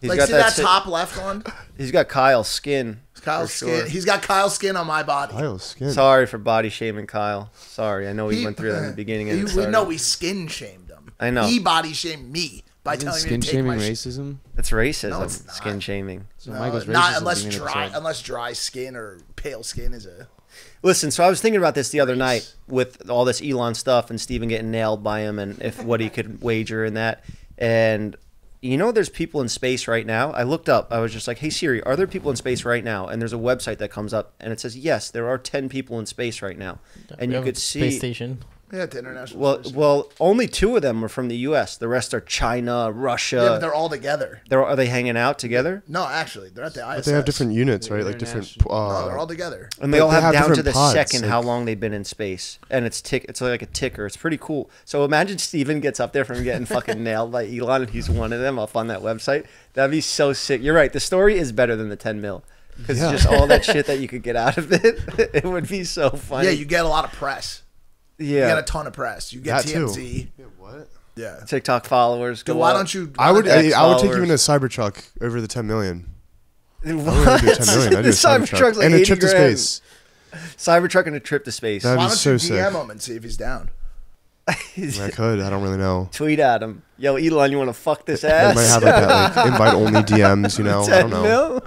He's like got see that, si- top left one? He's got Kyle's skin. Kyle's skin. sure. He's got Kyle's skin on my body. Kyle's skin. Sorry for body shaming Kyle. Sorry, I know we He- went through that in the beginning. And He- it we, started. no, we skin shamed him. I know. He body shamed me by Isn't telling skin me to take shaming my sh- racism? It's racism. No, it's not. Skin shaming. So No, Michael's racist not unless the beginning dry, episode. unless dry skin or pale skin is a. Listen, so I was thinking about this the other night with all this Elon stuff and Steven getting nailed by him and if what he could wager in that. And you know, there's people in space right now. I looked up. I was just like, "Hey Siri, are there people in space right now?" And there's a website that comes up and it says, "Yes, there are 10 people in space right now." And We you have a could see space station. Yeah, at the international. Well, Space. well, only two of them are from the U.S. The rest are China, Russia. yeah, but they're all together. They're are they hanging out together? No, actually, they're at the ISS. But they have different units, right? Like different. Uh, No, they're all together. And they But all they have, have down to the pods, second how long they've been in space, and it's tick. It's like a ticker. It's pretty cool. So imagine Steven gets up there from getting fucking nailed by Elon, and he's one of them up on that website. That'd be so sick. You're right. The story is better than the 10 mil because Yeah. just all that shit that you could get out of it. it would be so funny. Yeah, you get a lot of press. You yeah. get a ton of press. You get That too. TMZ. what? Yeah. TikTok followers. Dude, why up. don't you? I would. X I, I would take you in a Cybertruck over the ten million. I What? would do 10 million. I'd do a the Cybertruck's Cybertruck like and a 80 trip to space. Cybertruck and a trip to space. That'd Why be don't so you sick. DM him and see if he's down? I, could. I don't really know. Tweet at him. Yo, Elon, you want to fuck this They ass? might have like that like invite only DMs. You know. I don't know.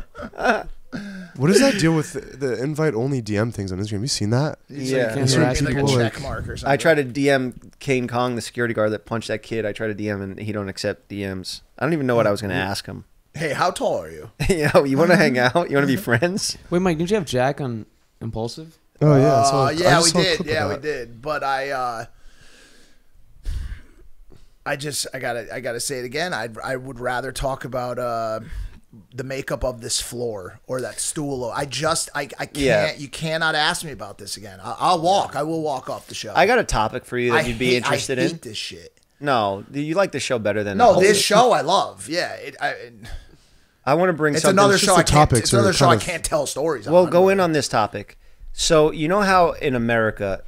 Mil? does that deal with the, the invite only DM things on Instagram? Have you seen that? Yeah. can't Should harass be like a check mark or something. I try to DM Kane Kong, the security guard that punched that kid. I try to DM and he don't accept DMs. I don't even know what I was going to ask him. Hey, how tall are you? Yo, you want to hang out? You want to be friends? Wait, Mike, didn't you have Jack on Impaulsive? Oh yeah, I Uh, saw- I yeah, just we did. Yeah, we did. But I, uh, I just, I gotta, I gotta say it again. I, I would rather talk about uh, the makeup of this floor or that stool. I just, I, I can't. Yeah. You cannot ask me about this again. I, I'll walk. I will walk off the show. I got a topic for you that I you'd be hate- interested I hate in. this shit. No, you like the show better than No, the this show I love. Yeah, it, I, it- I want to bring it's something. another just show I can't. topics It's another are show I can't tell stories. Well, on. go in on this topic. So you know how in America,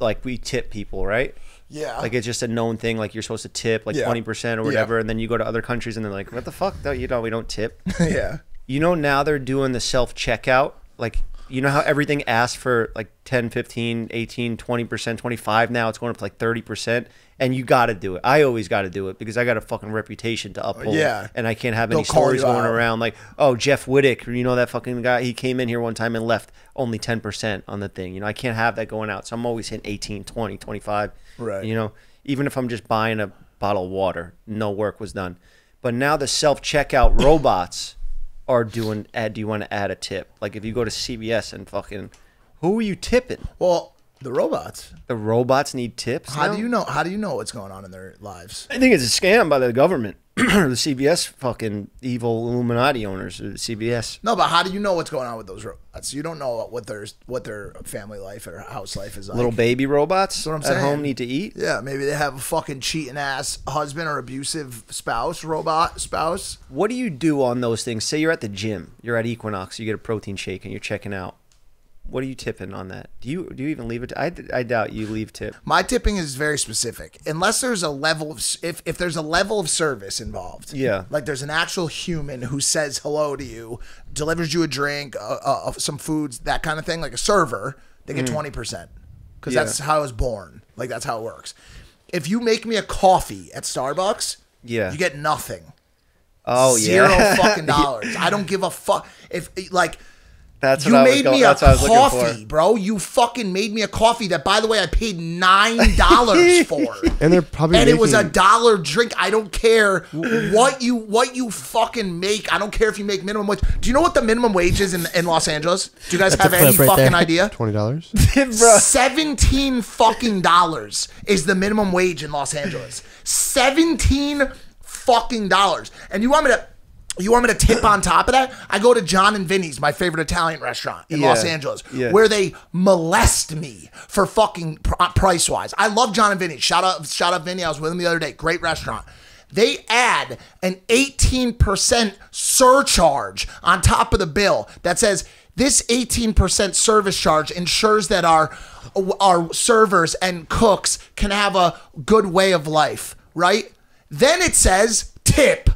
like we tip people, right? Yeah. Like it's just a known thing. Like you're supposed to tip like Yeah. twenty percent or Yeah. whatever, and then you go to other countries and they're like, "What the fuck? No, you know we don't tip." yeah. You know now they're doing the self checkout. Like you know how everything asks for like 10, 15, 18, 20%, 25 now it's going up to like 30% and you got to do it. I always got to do it because I got a fucking reputation to uphold Yeah. and I can't have They'll any call stories you going out. around like, "Oh, Jeff Wittek, you know that fucking guy, he came in here one time and left only 10% on the thing." You know, I can't have that going out. So I'm always hitting 18, 20, 25. Right. You know, even if I'm just buying a bottle of water, no work was done. But now the self checkout robots are doing add do you want to add a tip? Like if you go to CVS and fucking who are you tipping? Well, the robots. The robots need tips. How now? do you know? How do you know what's going on in their lives? I think it's a scam by the government. the CVS fucking evil Illuminati owners, CVS. No, but how do you know what's going on with those robots? You don't know what their what their family life or house life is like. Little baby robots what I'm at saying. home need to eat. Yeah, maybe they have a fucking cheating ass husband or abusive spouse, robot spouse. What do you do on those things? Say you're at the gym, you're at Equinox, you get a protein shake, and you're checking out. What are you tipping on that? Do you do you even leave it? I, I doubt you leave tip. My tipping is very specific. Unless there's a level of if if there's a level of service involved. Yeah. Like there's an actual human who says hello to you, delivers you a drink, uh, uh, some foods, that kind of thing, like a server, they get 20%. Cuz Yeah. that's how I was born. Like that's how it works. If you make me a coffee at Starbucks, Yeah. you get nothing. Oh Zero yeah, Zero fucking dollars. I don't give a fuck if like that's what you I was made going, me a that's what I was looking coffee, bro. You fucking made me a coffee that, by the way, I paid nine dollars for, And they're probably and it was a dollar drink. I don't care what you what you fucking make. I don't care if you make minimum wage. Do you know what the minimum wage is in, in Los Angeles? Do you guys That's have any right fucking there. idea? twenty dollars. Seventeen fucking dollars is the minimum wage in Los Angeles. Seventeen fucking dollars, and you want me to. You want me to tip on top of that? I go to Jon and Vinny's, my favorite Italian restaurant in Los Angeles, Yeah. where they molest me for fucking pr- uh, price wise. I love Jon and Vinny's. Shout out, shout out Vinny. I was with him the other day. Great restaurant. They add an 18% surcharge on top of the bill that says this 18% service charge ensures that our our servers and cooks can have a good way of life, right? Then it says tip.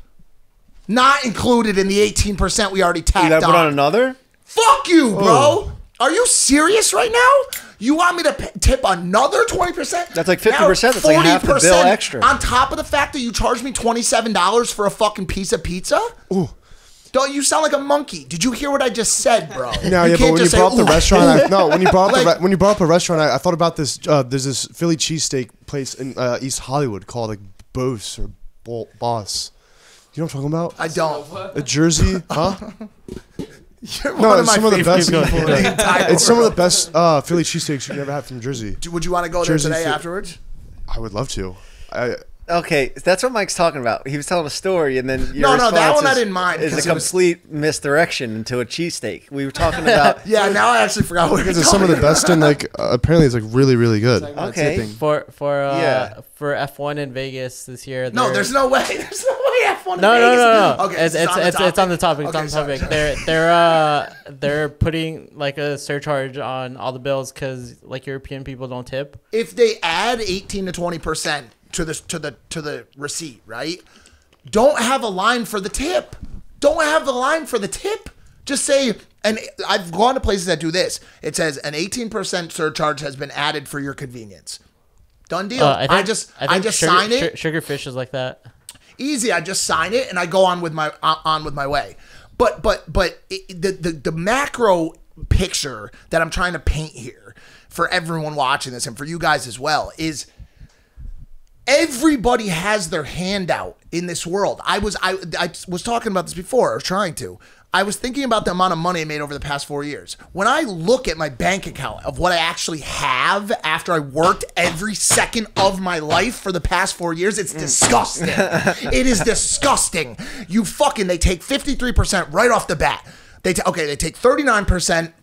Not included in the 18% we already You tacked gotta put on. on another. Fuck you, bro. Are you serious right now? You want me to p- tip another 20%? That's like 50%. That's like half the bill 40% extra. On top of the fact that you charged me $27 for a fucking piece of pizza? Ooh. Don't you sound like a monkey? Did you hear what I just said, bro? No, You yeah, but can't when you just say, brought up the restaurant, I, no, when you brought up the re- when you brought up a restaurant, I, I thought about this. Uh, there's this Philly cheesesteak place in uh, East Hollywood called like Bose or Bo- Boss. You know what I'm talking about? I don't. A Jersey, huh? You're No, one of it's my some of the favorite best. people in the entire It's some of the best uh, Philly cheesesteaks you've ever had from Jersey. Would you want to go there Jersey today Philly- afterwards? I would love to. I, Okay, that's what Mike's talking about. He was telling a story, and then your No, no, that response one I didn't mind, Is 'cause a it was- complete misdirection into a cheesesteak. We were talking about. Yeah, now I actually forgot what because you're it's some of the best and like uh, apparently it's like really really good. Talking about Okay. tipping. For for uh, Yeah. for F1 in Vegas this year. No, there's no way. There's no way F1 in No, no, no, no. Okay, it's it's it's, it's on the topic. It's Okay, on the sorry, topic. sorry. They're they're uh they're putting like a surcharge on all the bills because like European people don't tip. if they add 18 to 20 percent to the to the to the receipt, right? Don't have a line for the tip. Don't have the line for the tip. Just say, and I've gone to places that do this. It says an 18 percent surcharge has been added for your convenience. Done deal. Uh, I, just I, think just sugar, sign it. Su- Sugarfish is like that. easy. I just sign it and I go on with my on on with my way. But but but it, the, the the macro picture that I'm trying to paint here for everyone watching this and for you guys as well is everybody has their hand out in this world. I was I, I was talking about this before, or trying to. I was thinking about the amount of money I made over the past four years. When I look at my bank account of what I actually have after I worked every second of my life for the past four years, it's mm. disgusting. it is disgusting. You fucking they take 53% right off the bat. They ta- okay, they take 39%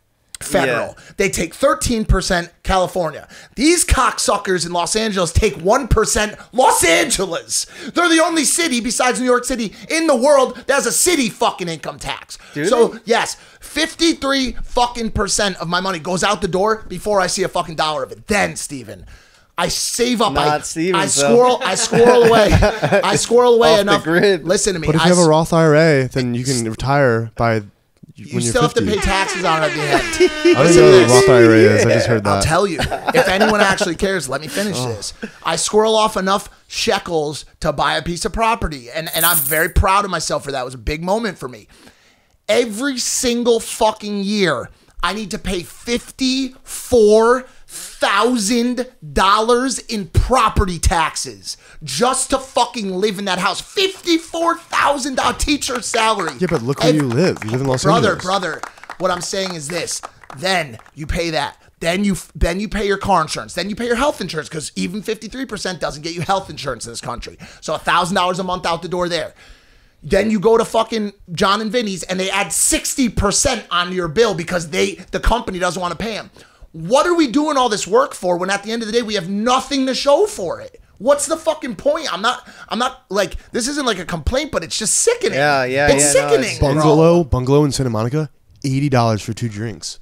federal. Yeah. They take 13% California. These cocksuckers in Los Angeles take 1% Los Angeles. They're the only city besides New York City in the world that has a city fucking income tax. Do so, yes, 53 fucking percent of my money goes out the door before I see a fucking dollar of it. Then, Steven, I save up. I, Not Steven's, I squirrel. I squirrel away. I squirrel away Off the enough. grid. Listen to me. But if I you have a Roth IRA, then you can retire by you when you're still have to pay taxes on it at the end. I don't Listen know what. Roth IRA is. I just heard that. I'll tell you. If anyone actually cares, let me finish oh. this. I squirrel off enough shekels to buy a piece of property. And, and I'm very proud of myself for that. It was a big moment for me. Every single fucking year, I need to pay $54,000 in property taxes just to fucking live in that house. $54,000 teacher salary. yeah, but look where Ev- you live. You live in Los brother, Angeles. Brother, brother. What I'm saying is this: then you pay that. Then you then you pay your car insurance. Then you pay your health insurance because even 53% doesn't get you health insurance in this country. So thousand dollars a month out the door there. Then you go to fucking Jon and Vinny's and they add 60% on your bill because they the company doesn't want to pay them. What are we doing all this work for when at the end of the day we have nothing to show for it? What's the fucking point? I'm not I'm not like this isn't like a complaint, but it's just sickening. Yeah, yeah, It's yeah, no, sickening. it's- bro. Bungalow, bungalow in Santa Monica, eighty dollars for two drinks.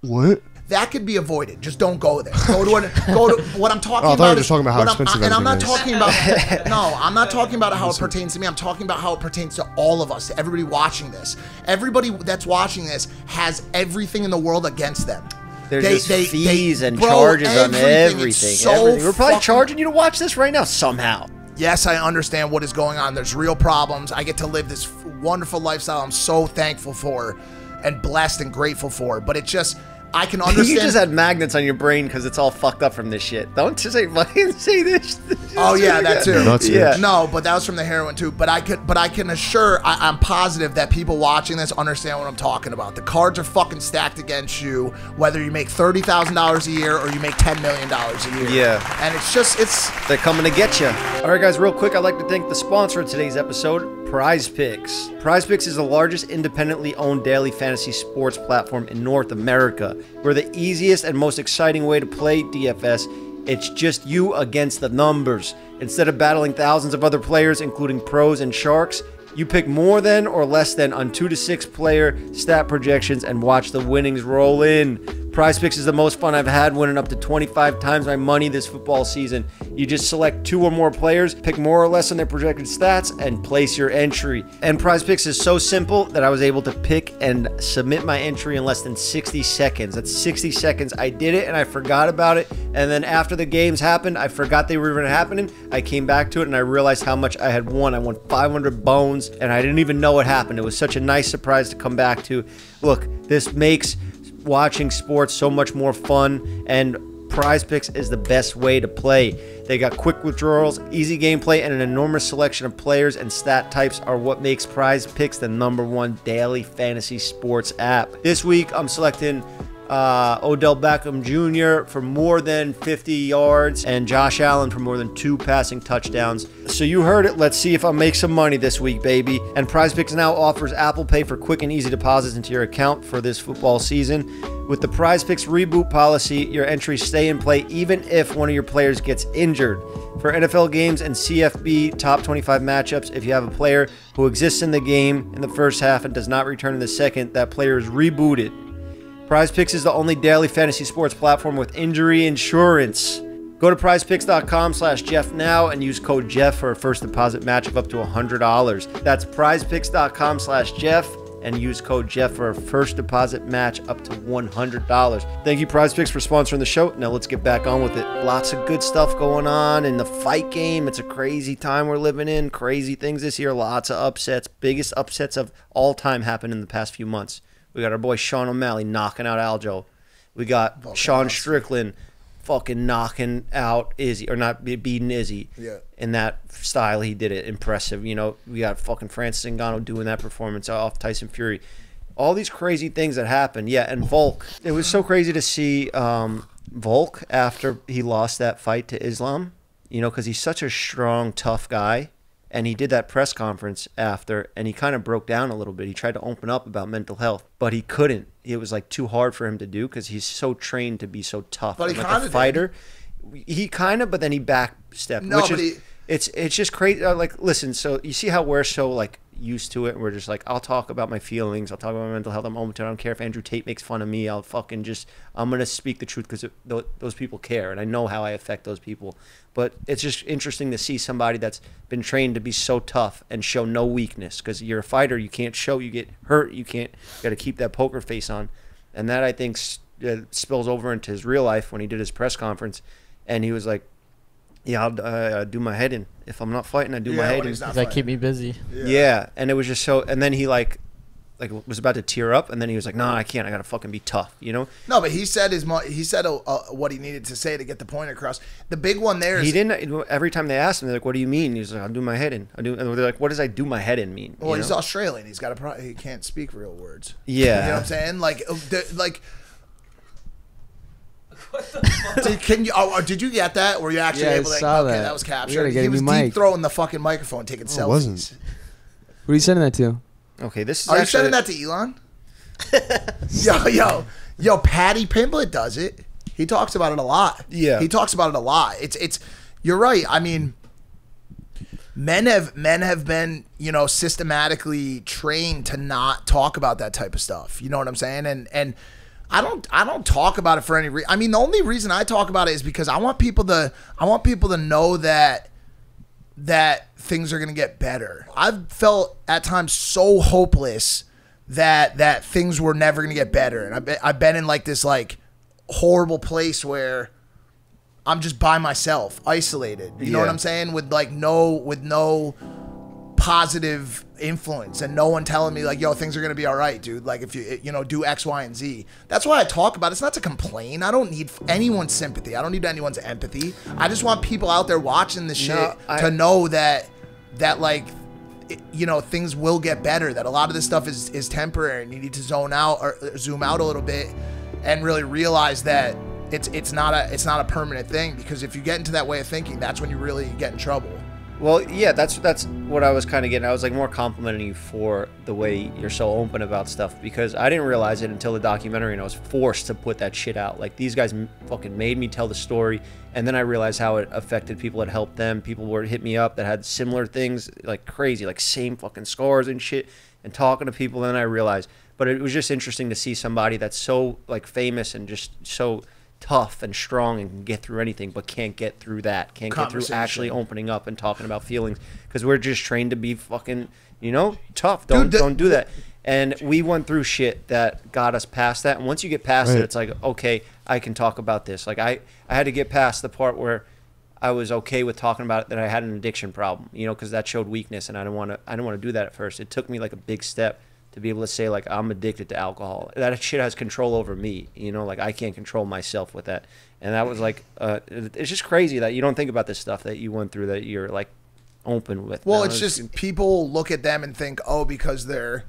What? that could be avoided. Just don't go there. Go to an, go to what I'm talking Oh, I thought about. you were is- just talking about how what I'm- expensive and I'm not everything talking about. no, I'm not talking about how it pertains to me. I'm talking about how it pertains to all of us, to everybody watching this. Everybody that's watching this has everything in the world against them. There's They- just they- fees they- and bro, charges on everything. everything. So everything. We're probably charging you to watch this right now somehow. yes, I understand what is going on. There's real problems. I get to live this wonderful lifestyle. I'm so thankful for, and blessed and grateful for. But it just, I can understand. you just had magnets on your brain because it's all fucked up from this shit. Don't just say fucking say this. Oh yeah, that too. Nuts, Yeah. No, but that was from the heroin too. But I could, but I can assure, I, I'm positive that people watching this understand what I'm talking about. The cards are fucking stacked against you, whether you make thirty thousand dollars a year or you make ten million dollars a year. Yeah. and it's just, it's They're coming to get you. All right, guys, real quick, I'd like to thank the sponsor of today's episode, Prize Picks. Prize Picks is the largest independently owned daily fantasy sports platform in North America. We're the easiest and most exciting way to play DFS. It's just you against the numbers. Instead of battling thousands of other players, including pros and sharks, you pick more than or less than on two to six player stat projections and watch the winnings roll in. Prize Picks is the most fun I've had, winning up to 25 times my money this football season. You just select two or more players, pick more or less on their projected stats, and place your entry. And Prize Picks is so simple that I was able to pick and submit my entry in less than 60 seconds. That's 60 seconds. I did it and I forgot about it. And then after the games happened, I forgot they were even happening. I came back to it and I realized how much I had won. I won 500 bones and I didn't even know what happened. It was such a nice surprise to come back to. Look, this makes watching sports so much more fun and prize picks is the best way to play. They got quick withdrawals easy gameplay and an enormous selection of players and stat types are what makes prize picks the number one daily fantasy sports app. This week i'm selecting uh, Odell Beckham Jr. for more than 50 yards and Josh Allen for more than two passing touchdowns. So you heard it. Let's see if I make some money this week, baby. And PrizePicks now offers Apple Pay for quick and easy deposits into your account for this football season. With the PrizePicks reboot policy, your entries stay in play even if one of your players gets injured. For NFL games and CFB top 25 matchups, if you have a player who exists in the game in the first half and does not return in the second, that player is rebooted. Prize Picks is the only daily fantasy sports platform with injury insurance. Go to prizepicks.com slash Jeff now and use code Jeff for a first deposit match of up to $100. That's prizepicks.com slash Jeff, and use code Jeff for a first deposit match up to $100. Thank you, Prize Picks, for sponsoring the show. Now let's get back on with it. Lots of good stuff going on in the fight game. It's a crazy time we're living in. Crazy things this year. Lots of upsets. Biggest upsets of all time happened in the past few months. We got our boy Sean O'Malley knocking out Aljo. We got Sean Strickland fucking knocking out Izzy or not beating Izzy. Yeah. In that style, he did it impressive. You know, we got fucking Francis Ngannou doing that performance off Tyson Fury. All these crazy things that happened. Yeah, and Volk. It was so crazy to see um, Volk after he lost that fight to Islam. You know, because he's such a strong, tough guy. And he did that press conference after, and he kind of broke down a little bit. He tried to open up about mental health, but he couldn't. It was like too hard for him to do because he's so trained to be so tough. But he like a did. fighter. He kind of, but then he backstepped. No, which but is, he- it's it's just crazy. Like, listen, so you see how we're so like used to it. We're just like, I'll talk about my feelings. I'll talk about my mental health. I'm open to it. I don't care if Andrew Tate makes fun of me. I'll fucking just, I'm gonna speak the truth because th- those people care, and I know how I affect those people. But it's just interesting to see somebody that's been trained to be so tough and show no weakness. Because you're a fighter, you can't show. You get hurt. You can't. You got to keep that poker face on, and that I think s- uh, spills over into his real life when he did his press conference, and he was like. Yeah, I'll uh, do my head in. If I'm not fighting, I do my head in. he's not He's like, fighting. keep me busy. Yeah. and it was just so. And then he like, like was about to tear up, and then he was like, "No, I can't. I gotta fucking be tough," you know. No, but he said his mo- he said uh, uh, what he needed to say to get the point across. The big one there is He didn't. Every time they asked him, they're like, "What do you mean?" He's like, "I'll do my head in." I do. And they're like, "What does I do my head in mean?" Well, you he's know? Australian. He's got a pro- he can't speak real words. Yeah. You know what I'm saying? Like like, uh, the, like. Did, can you? Oh, did you get that? Were you actually Yeah, I able to? saw okay, that. that was We gotta captured. get He a was new deep throwing the fucking microphone, taking selfies. it wasn't. Who are you sending that to? Okay, this is Are you actually. sending that to Elon? yo, yo, yo! Paddy Pimblett does it. He talks about it a lot. Yeah. he talks about it a lot. It's it's. You're right. I mean, men have men have been you know systematically trained to not talk about that type of stuff. You know what I'm saying? And and I don't I don't talk about it for any reason. I mean, the only reason I talk about it is because I want people to I want people to know that that things are going to get better. I've felt at times so hopeless that that things were never going to get better, and I've been, I've been in like this like horrible place where I'm just by myself, isolated. You know what I'm saying? With like no with no positive influence and no one telling me like yo things are going to be all right dude. Like if you you know do x y and z. That's why i talk about it. it's not to complain. I don't need anyone's sympathy. I don't need anyone's empathy. I just want people out there watching this shit No, I- to know that that like it- you know things will get better that a lot of this stuff is is temporary and you need to zone out or zoom out a little bit and really realize that it's it's not a it's not a permanent thing because if you get into that way of thinking that's when you really get in trouble Well, yeah, that's that's what I was kind of getting. I was like more complimenting you for the way you're so open about stuff because I didn't realize it until the documentary, and I was forced to put that shit out. Like these guys fucking made me tell the story, and then I realized how it affected people. It helped them. People were hit me up that had similar things, like crazy, like same fucking scars and shit, and talking to people. Then I realized, but it was just interesting to see somebody that's so like famous and just so tough and strong and can get through anything, but can't get through that. Can't get through actually opening up and talking about feelings because we're just trained to be fucking, you know, tough. Don't Dude, don't do that. And we went through shit that got us past that. And once you get past it, it's like, okay, I can talk about this. Like I, I had to get past the part where I was okay with talking about it, that I had an addiction problem, you know, because that showed weakness, and I didn't want to. I didn't want to do that at first. It took me like a big step to be able to say like I'm addicted to alcohol. That shit has control over me, you know. Like I can't control myself with that, and that was like, uh, it's just crazy that you don't think about this stuff that you went through that you're like open with. Well, now. it's just people look at them and think, oh, because they're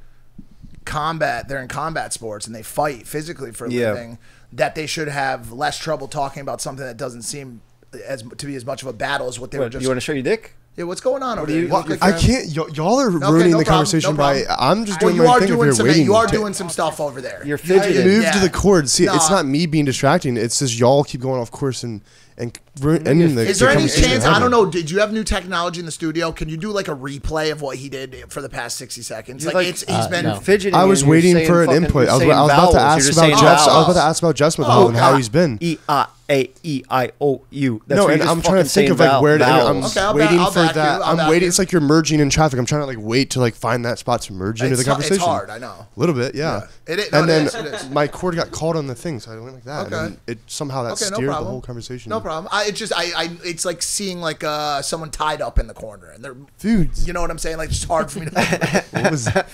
combat, they're in combat sports and they fight physically for a Yeah. living, that they should have less trouble talking about something that doesn't seem as to be as much of a battle as what they were just. you want to show your dick? Yeah, what's going on over do there? you- You like I can't. Y- y'all are Okay, ruining no the problem, conversation no by. I'm just doing you my are thing. if doing you're some. waiting You are to- doing some stuff over there. You're I fidgeting. moved Yeah. to the cord. See, it's not me being distracting. It's just y'all keep going off course and and ending the. Is there any chance? I don't know. Did you have new technology in the studio? Can you do like a replay of what he did for the past sixty seconds? Like, like, it's he's uh, been. no. Fidgeting I was waiting for an input. I was, I was about to ask about saying Jeff. I was about to ask about Jeff Smith Oh, and how he's been. E I A E I O U. That's no, and I'm trying to think of like where to. I'm I'll waiting for that. I'll I'm waiting. It's like you're merging in traffic. I'm trying to like wait to like find that spot to merge into the hu- it's conversation. hard, I know. A little bit, yeah. Yeah. It is- and it then is, it is. my cord got caught on the thing, so I went like that. Okay. And it somehow that Okay, no steered the whole conversation. No problem. I, it's just I, I it's like seeing like uh someone tied up in the corner and they're Dude, you know what I'm saying? Like it's hard for me to what was like,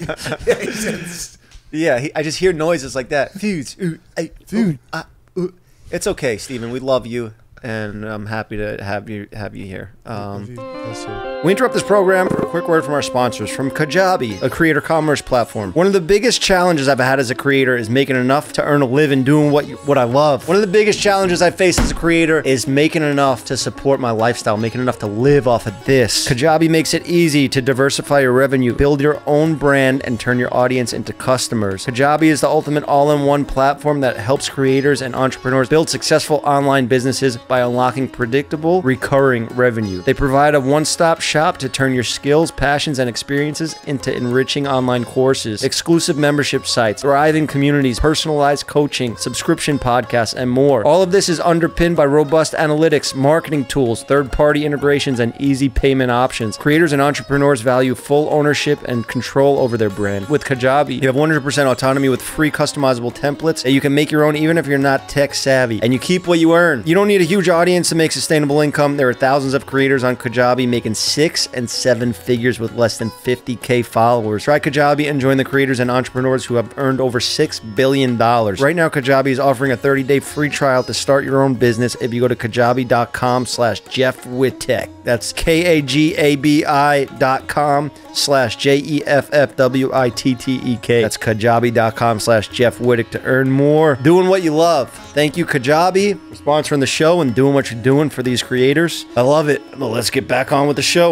yeah, it's- it's- Yeah, he, I just hear noises like that. Fuse, ooh, ay, Dude. ooh, ah, ooh. It's okay, Steven. We love you, and I'm happy to have you have you here. Um, That's it. We interrupt this program for a quick word from our sponsors from Kajabi, a creator commerce platform. One of the biggest challenges I've had as a creator is making enough to earn a living doing what you, what I love. One of the biggest challenges I face as a creator is making enough to support my lifestyle, making enough to live off of this. Kajabi makes it easy to diversify your revenue, build your own brand, and turn your audience into customers. Kajabi is the ultimate all-in-one platform that helps creators and entrepreneurs build successful online businesses by unlocking predictable, recurring revenue. They provide a one-stop shop to turn your skills, passions, and experiences into enriching online courses, exclusive membership sites, thriving communities, personalized coaching, subscription podcasts, and more. All of this is underpinned by robust analytics, marketing tools, third-party integrations, and easy payment options. Creators and entrepreneurs value full ownership and control over their brand. With Kajabi, you have 100% autonomy with free customizable templates that you can make your own even if you're not tech savvy. And you keep what you earn. You don't need a huge audience to make sustainable income. There are thousands of creators on Kajabi making six and seven figures with less than 50k followers. Try Kajabi and join the creators and entrepreneurs who have earned over $6 billion. Right now, Kajabi is offering a 30-day free trial to start your own business if you go to kajabi.com slash Jeff Wittek. That's K-A-G-A-B-I dot com slash J-E-F-F-W-I-T-T-E-K. That's kajabi.com slash Jeff Wittek to earn more doing what you love. Thank you, Kajabi, for sponsoring the show and doing what you're doing for these creators. I love it. Well, let's get back on with the show.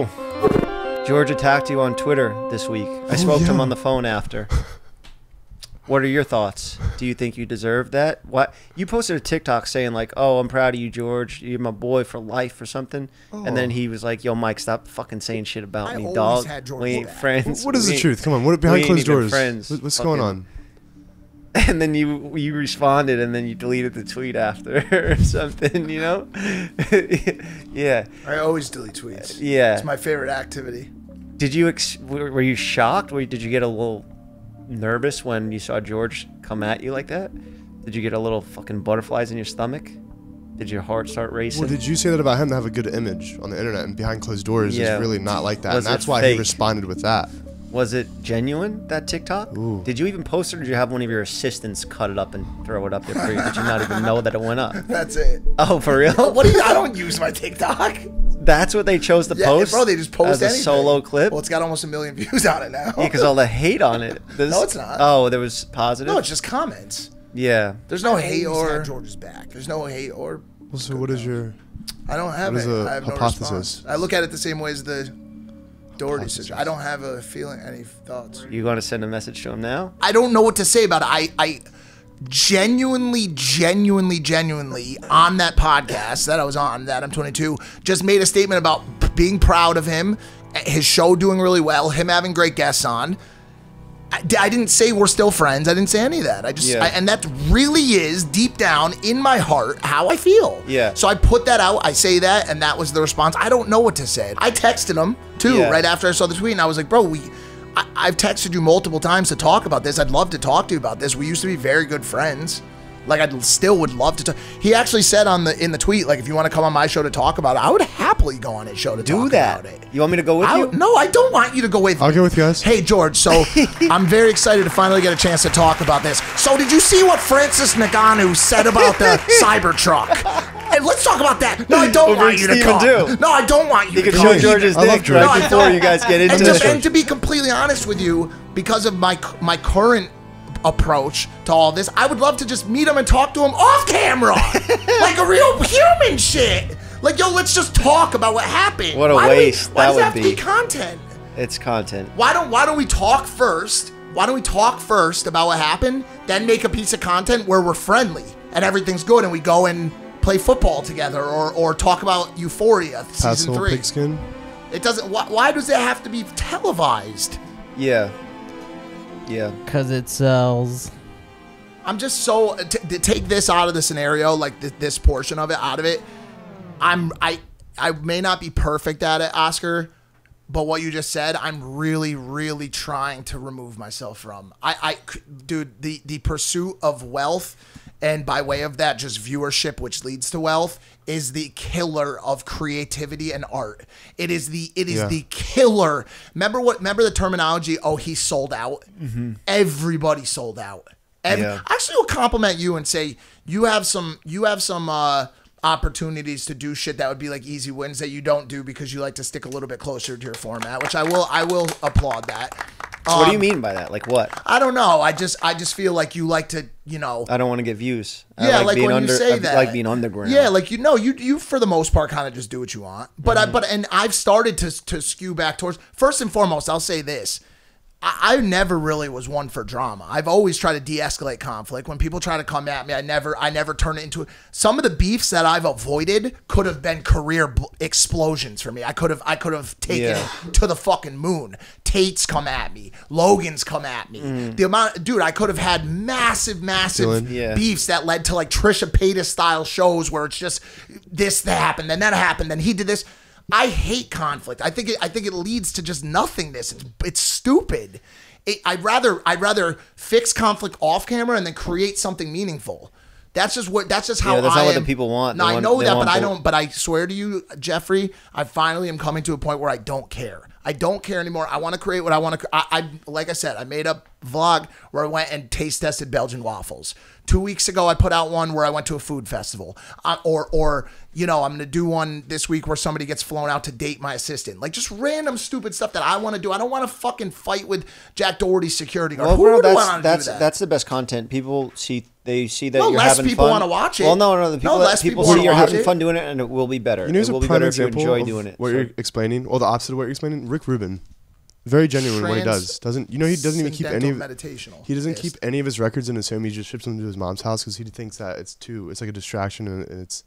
George attacked you on Twitter this week. I oh, spoke to him on the phone after. What are your thoughts? Do you think you deserve that? What you posted a TikTok saying like, "Oh, I'm proud of you, George. You're my boy for life" or something, and then oh. he was like, "Yo, Mike, stop fucking saying shit about I me, dog. we ain't friends. What is We the truth? Come on, what behind closed doors? friends. What's Fucking- going on? And then you you responded, and then you deleted the tweet after or something. You know? yeah. I always delete tweets. Uh, yeah. It's my favorite activity. Did you ex- were were you shocked? Or did you get a little nervous when you saw George come at you like that? Did you get a little fucking butterflies in your stomach? Did your heart start racing? Well, did you say that about him to have a good image on the internet and behind closed doors Yeah. is really not like that? Was and that's why fake? he responded with that. Was it genuine that TikTok? Ooh. Did you even post it, or did you have one of your assistants cut it up and throw it up there for you? Did you not even know that it went up? That's it. Oh, for real? What do you? I don't use my TikTok. That's what they chose to Yeah, post, bro, they just post as a solo clip. Well, it's got almost a million views on it now. Yeah, because all the hate on it. This- No, it's not. Oh, there was positive. no, it's just comments. yeah. There's no hate always or George's back. There's no hate or Well, so what is your? I don't have What is it. the I have no hypothesis? response. I look at it the same way as the Doherty situation. I don't have a feeling, any thoughts. You going to send a message to him now? I don't know what to say about it. I, I genuinely, genuinely, genuinely on that podcast that I was on, that I'm 22, just made a statement about being proud of him, his show doing really well, him having great guests on. I, I didn't say we're still friends. I didn't say any of that. I just, Yeah. I, and that really is deep down in my heart how I feel. Yeah. So I put that out. I say that, and that was the response. I don't know what to say. I texted him too Yeah. right after I saw the tweet, and I was like, bro, we. I, I've texted you multiple times to talk about this. I'd love to talk to you about this. We used to be very good friends. Like I still would love to talk. He actually said on the in the tweet, like if you want to come on my show to talk about it, I would happily go on his show to Do talk that. about it. You want me to go with I, you? no, I don't want you to go with I'll me. go with you guys. Hey George, so I'm very excited to finally get a chance to talk about this. So did you see what Francis Ngannou said about the Cybertruck? Hey, let's talk about that. No, I don't We'll want you to Steven come. too. No, I don't want you You to can come. show George's dick right No, before you guys get into and it. to, and to be completely honest with you, because of my my current approach to all this, I would love to just meet him and talk to him off camera, like a real human shit. Like, yo, let's just talk about what happened. What a Why do we- waste why that does it would have to be. be content? It's content. Why don't Why don't we talk first? Why don't we talk first about what happened, then make a piece of content where we're friendly and everything's good, and we go and play football together or or talk about Euphoria season little three. pigskin. It doesn't. Why, why does it have to be televised? Yeah. Yeah. Because it sells. I'm just so to, to take this out of the scenario, like th- this portion of it out of it. I'm I I may not be perfect at it, Oscar, but what you just said, I'm really really trying to remove myself from. I I dude, the the pursuit of wealth and by way of that just viewership which leads to wealth is the killer of creativity and art. It is the it is Yeah. the killer. Remember what remember the terminology, oh he sold out? Everybody sold out. and Yeah. Actually will compliment you and say you have some you have some uh opportunities to do shit that would be like easy wins that you don't do because you like to stick a little bit closer to your format, which I will I will applaud that. What do you Um, mean by that? Like what? I don't know. I just I just feel like you like to, you know, I don't want to get views. I yeah, like, being when under, you say I that, like being underground. Yeah, like you know, you you for the most part kind of just do what you want. But Mm-hmm. I but and I've started to to skew back towards. First and foremost, I'll say this. I, I never really was one for drama. I've always tried to de-escalate conflict. When people try to come at me, I never, I never turn it into. Some of the beefs that I've avoided could have been career explosions for me. I could have, I could have taken Yeah. it to the fucking moon. Tate's come at me. Logan's come at me. Mm. The amount, dude, I could have had massive, massive Dylan. Yeah. beefs that led to like Trisha Paytas style shows where it's just this that happened, then that happened, then he did this. I hate conflict. I think it, I think it leads to just nothingness. It's it's stupid. It, I'd rather I'd rather fix conflict off camera and then create something meaningful. That's just what that's just how Yeah, that's I not what the people want. No, I know that, but I don't. But I swear to you, Jeffrey, I finally am coming to a point where I don't care. I don't care anymore. I want to create what I want to. I, I like I said, I made a vlog where I went and taste tested Belgian waffles. Two weeks ago, I put out one where I went to a food festival, uh, or or you know, I'm gonna do one this week where somebody gets flown out to date my assistant. Like just random stupid stuff that I want to do. I don't want to fucking fight with Jack Doherty's security guard. Well, Who bro, that's that's that? that's the best content. People see they see that Well, you're less having people fun. wanna watch it. Well, no, no, the No, people, less people, people see you're having it. fun doing it, and it will be better. You know, who's it a will be prime better if you enjoy doing it. what So- you're explaining, or the opposite of what you're explaining. Rick Rubin, very genuine what he does. Doesn't you know he doesn't even keep any of meditational. he doesn't Yes. keep any of his records in his home. He just ships them to his mom's house because he thinks that it's too it's like a distraction and and it's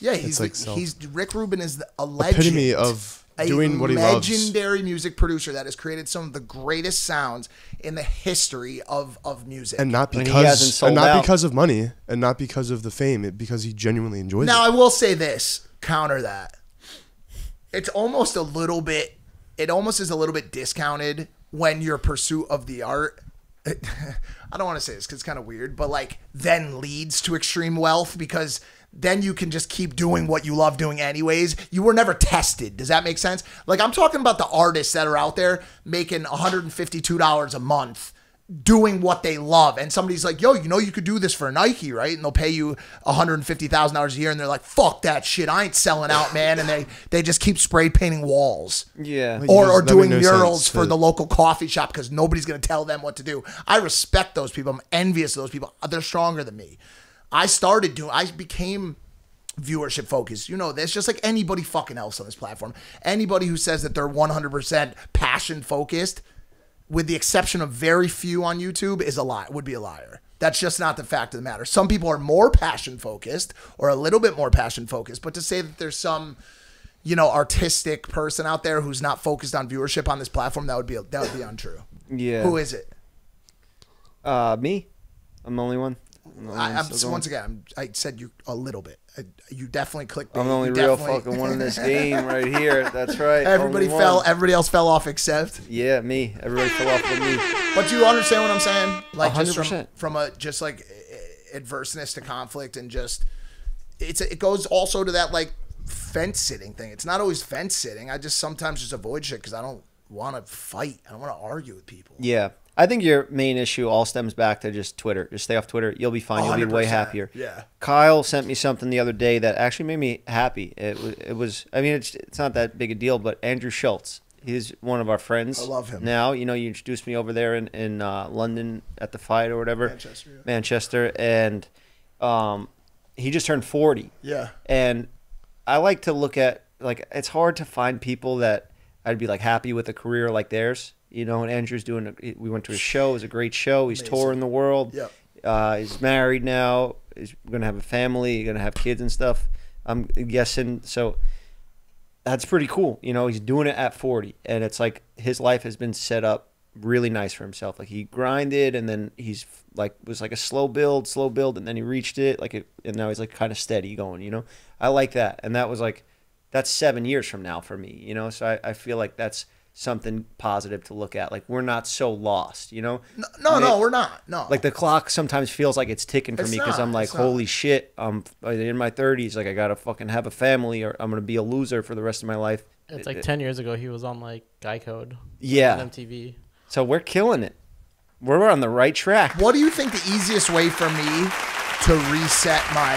Yeah, he's like the, self- he's Rick Rubin is the, a legend. epitome of a doing what he loves. legendary music producer that has created some of the greatest sounds in the history of of music. and not And he hasn't because sold and not out. because of money and not because of the fame, it, because he genuinely enjoys now it. Now I will say this, counter that. It's almost a little bit it almost is a little bit discounted when your pursuit of the art I don't want to say this because it's kind of weird, but like then leads to extreme wealth because then you can just keep doing what you love doing anyways. You were never tested. Does that make sense? Like I'm talking about the artists that are out there making $152 a month doing what they love. And somebody's like, yo, you know, you could do this for Nike, right? And they'll pay you $150,000 a year. And they're like, fuck that shit. I ain't selling out, man. And they, they just keep spray painting walls yeah. Or, or doing no murals sense for to- the local coffee shop because nobody's going to tell them what to do. I respect those people. I'm envious of those people. They're stronger than me. I started doing, I became viewership focused. You know this, just like anybody fucking else on this platform. Anybody who says that they're 100% passion focused, with the exception of very few on YouTube, is a lie, would be a liar. That's just not the fact of the matter. Some people are more passion focused or a little bit more passion focused, but to say that there's some you know, artistic person out there who's not focused on viewership on this platform, that would be that would be untrue. Yeah. Who is it? Uh, me. I'm the only one. I'm I, I'm, so once again, I'm, I said you a little bit. I, you definitely clicked. I'm the only you real definitely- fucking one in this game right here. That's right. Everybody fell. one. Everybody else fell off except. Yeah, me. Everybody fell off with me. But do you understand what I'm saying? Like just from, 100%. from a just like adverseness to conflict and just it's it goes also to that like fence sitting thing. It's not always fence sitting. I just sometimes just avoid shit because I don't want to fight. I don't want to argue with people. Yeah. I think your main issue all stems back to just Twitter. Just stay off Twitter. You'll be fine. You'll be way happier. yeah. Kyle sent me something the other day that actually made me happy. It was, it was I mean, it's, it's not that big a deal, but Andrew Schulz, he's one of our friends. I love him. Now, you know, you introduced me over there in, in uh, London at the fight or whatever. Manchester, yeah. Manchester. And um, he just turned 40. Yeah. And I like to look at like it's hard to find people that I'd be like happy with a career like theirs. You know, and Andrew's doing. A, we went to his show. It was a great show. He's Amazing. touring the world. Yep. Uh, he's married now. He's gonna have a family. He's Gonna have kids and stuff. I'm guessing. So that's pretty cool. You know, he's doing it at 40, and it's like his life has been set up really nice for himself. Like he grinded, and then he's like was like a slow build, slow build, and then he reached it. Like it, and now he's like kind of steady going. You know, I like that, and that was like that's seven years from now for me. You know, so I, I feel like that's something positive to look at. Like we're not so lost. You know, No, no, no, we're not. No. like the clock sometimes feels like it's ticking for It's me because I'm like, it's not. holy shit, I'm uh, in my 30s. Like I gotta fucking have a family, or I'm gonna be a loser for the rest of my life. It's like 10 years ago, he was on like Guy Code Yeah. on MTV. So we're killing it. We're on the right track. what do you think the easiest way for me to reset my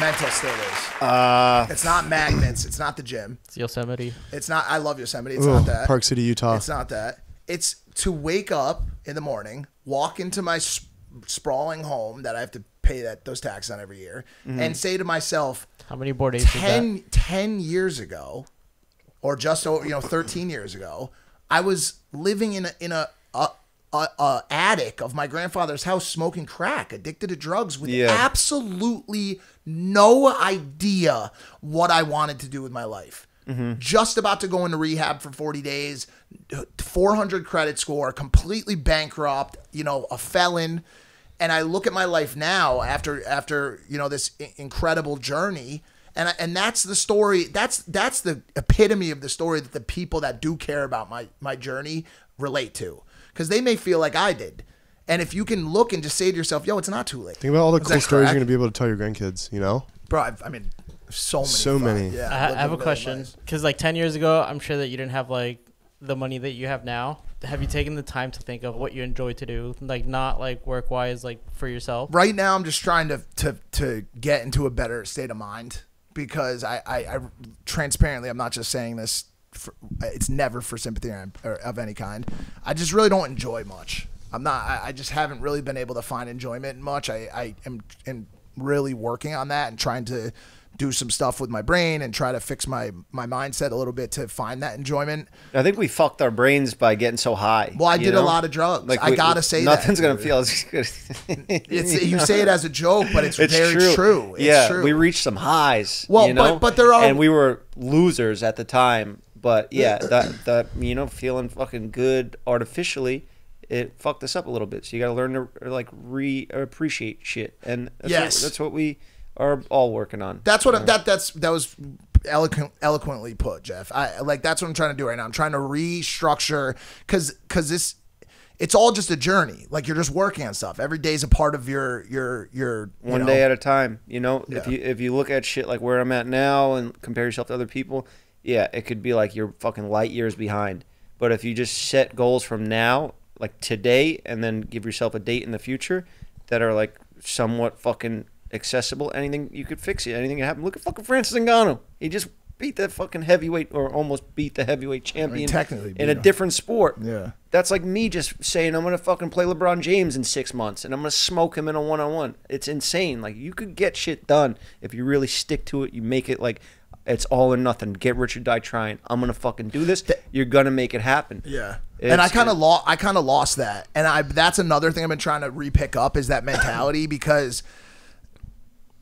mental state is? Uh, It's not magnets. It's not the gym. It's Yosemite. It's not. I love Yosemite. It's Ooh, not that. Park City, Utah. It's not that. It's to wake up in the morning, walk into my sp- sprawling home that I have to pay that those taxes on every year, Mm-hmm. and say to myself, How many Bored Apes is that? 10, 10 years ago, or just over, you know, 13 years ago, I was living in a, in a, a, a, a attic of my grandfather's house smoking crack, addicted to drugs with Yeah. absolutely no idea what I wanted to do with my life. Mm-hmm. Just about to go into rehab for 40 days, 400 credit score, completely bankrupt, you know, a felon. And I look at my life now after after, you know, this incredible journey and I, and that's the story that's that's the epitome of the story that the people that do care about my my journey relate to because they may feel like I did. And if you can look and just say to yourself, "Yo, it's not too late." Think about all the Was cool that stories crack? you're gonna be able to tell your grandkids. You know, Bro, I've, I mean, so many. So fun- many. Yeah, I, ha- lived I have a million question lives. because like 10 years ago, I'm sure that you didn't have like the money that you have now. Have you taken the time to think of what you enjoy to do, like not like work wise, like for yourself? Right now, I'm just trying to to to get into a better state of mind because I I, I transparently, I'm not just saying this. For, it's never for sympathy or, or of any kind. I just really don't enjoy much. I'm not. I, I just haven't really been able to find enjoyment much. I I am, am really working on that and trying to do some stuff with my brain and try to fix my my mindset a little bit to find that enjoyment. I think we fucked our brains by getting so high. Well, I did a lot of drugs. I we- gotta say that, nothing's gonna feel as good. It's you say it as a joke, but it's, It's very true. true. It's yeah, true. we reached some highs. Well, you know? but- but there are- and we were losers at the time. But yeah, that that you know, feeling fucking good artificially, it fucked us up a little bit. So you got to learn to uh, like re appreciate shit, and that's Yes. what, that's what we are all working on. That's what that that's that was eloquent, eloquently put, Jeff. I like that's what I'm trying to do right now. I'm trying to restructure because because this it's all just a journey. Like you're just working on stuff. Every day's a part of your your your you one know- day at a time. You know, if you if you look at shit like where I'm at now and compare yourself to other people, yeah, it could be like you're fucking light years behind. But if you just set goals from now, like today, and then give yourself a date in the future that are like somewhat fucking accessible, anything you could fix it. Anything can happen. Look at fucking Francis Ngannou. He just beat the fucking heavyweight or almost beat the heavyweight champion technically in a him. different sport. Yeah. That's like me just saying I'm gonna fucking play LeBron James in six months and I'm gonna smoke him in a one on one. It's insane. Like you could get shit done if you really stick to it. You make it like it's all or nothing. Get rich or die trying. I'm gonna fucking do this. You're gonna make it happen. Yeah. It's- and I kind of lost. I kind of lost that, and I that's another thing I've been trying to repick up is that mentality because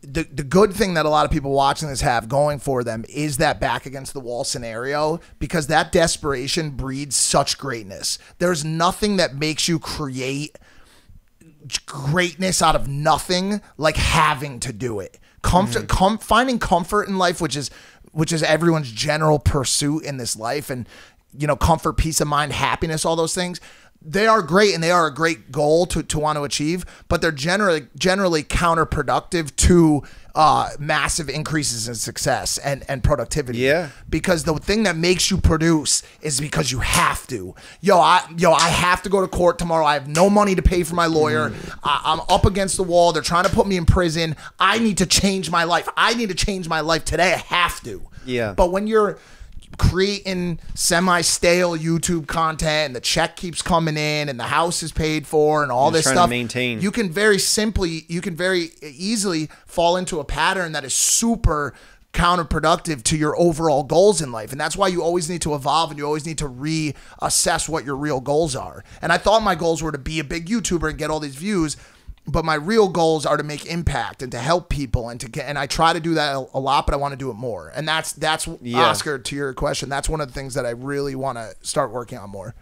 the the good thing that a lot of people watching this have going for them is that back against the wall scenario because that desperation breeds such greatness. There's nothing that makes you create greatness out of nothing like having to do it comfort mm-hmm. com- finding comfort in life which is which is everyone's general pursuit in this life and you know comfort peace of mind happiness all those things they are great and they are a great goal to, to want to achieve but they're generally generally counterproductive to uh, massive increases in success and, and productivity Yeah. because the thing that makes you produce is because you have to. Yo, I yo, I have to go to court tomorrow. I have no money to pay for my lawyer. Mm. I, I'm up against the wall. They're trying to put me in prison. I need to change my life. I need to change my life today. I have to. Yeah. But when you're creating semi-stale YouTube content and the check keeps coming in and the house is paid for and all You're this stuff maintain. you can very simply you can very easily fall into a pattern that is super counterproductive to your overall goals in life and that's why you always need to evolve and you always need to reassess what your real goals are and i thought my goals were to be a big youtuber and get all these views but my real goals are to make impact and to help people and to get and I try to do that a, a lot, but I want to do it more. And that's that's Yeah. Oscar to your question. That's one of the things that I really want to start working on more.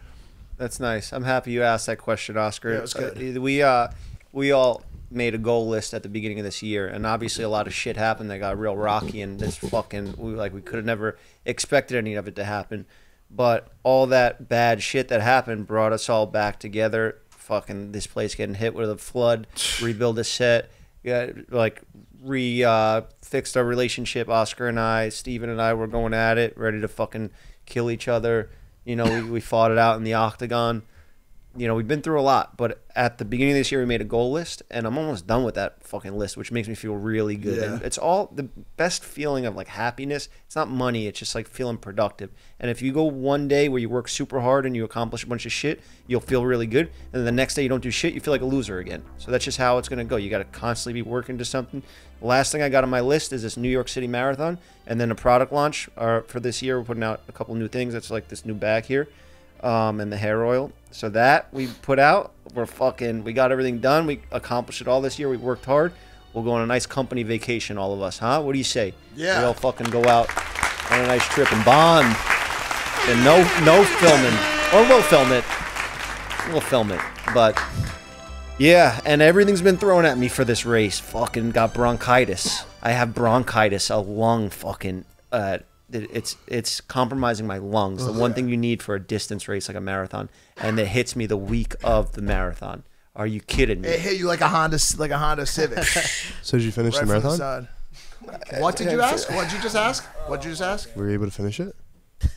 That's nice. I'm happy you asked that question, Oscar. Yeah, it was good. Uh, we uh we all made a goal list at the beginning of this year, and obviously a lot of shit happened that got real rocky, and this fucking we like we could have never expected any of it to happen. But all that bad shit that happened brought us all back together. Fucking this place getting hit with a flood, rebuild a set, yeah, like re uh, fixed our relationship. Oscar and I, Steven and I were going at it, ready to fucking kill each other. You know, we, we fought it out in the octagon. You know, we've been through a lot, but at the beginning of this year, we made a goal list, and I'm almost done with that fucking list, which makes me feel really good. Yeah. And it's all the best feeling of like happiness. It's not money, it's just like feeling productive. And if you go one day where you work super hard and you accomplish a bunch of shit, you'll feel really good. And then the next day you don't do shit, you feel like a loser again. So that's just how it's going to go. You got to constantly be working to something. The last thing I got on my list is this New York City Marathon, and then a product launch uh, for this year. We're putting out a couple new things. It's like this new bag here um, and the hair oil. So that we put out, we're fucking, we got everything done. We accomplished it all this year. We worked hard. We'll go on a nice company vacation, all of us, huh? What do you say? Yeah. We all fucking go out on a nice trip and bond. And no, no filming, or we'll film it. We'll film it, but yeah. And everything's been thrown at me for this race. Fucking got bronchitis. I have bronchitis, a lung fucking. Uh, it's it's compromising my lungs. The one thing you need for a distance race like a marathon, and it hits me the week of the marathon. Are you kidding me? It hit you like a Honda like a Honda Civic. So did you finish right the from the marathon? What did you ask? What did you just ask? What did you just ask? Were you able to finish it?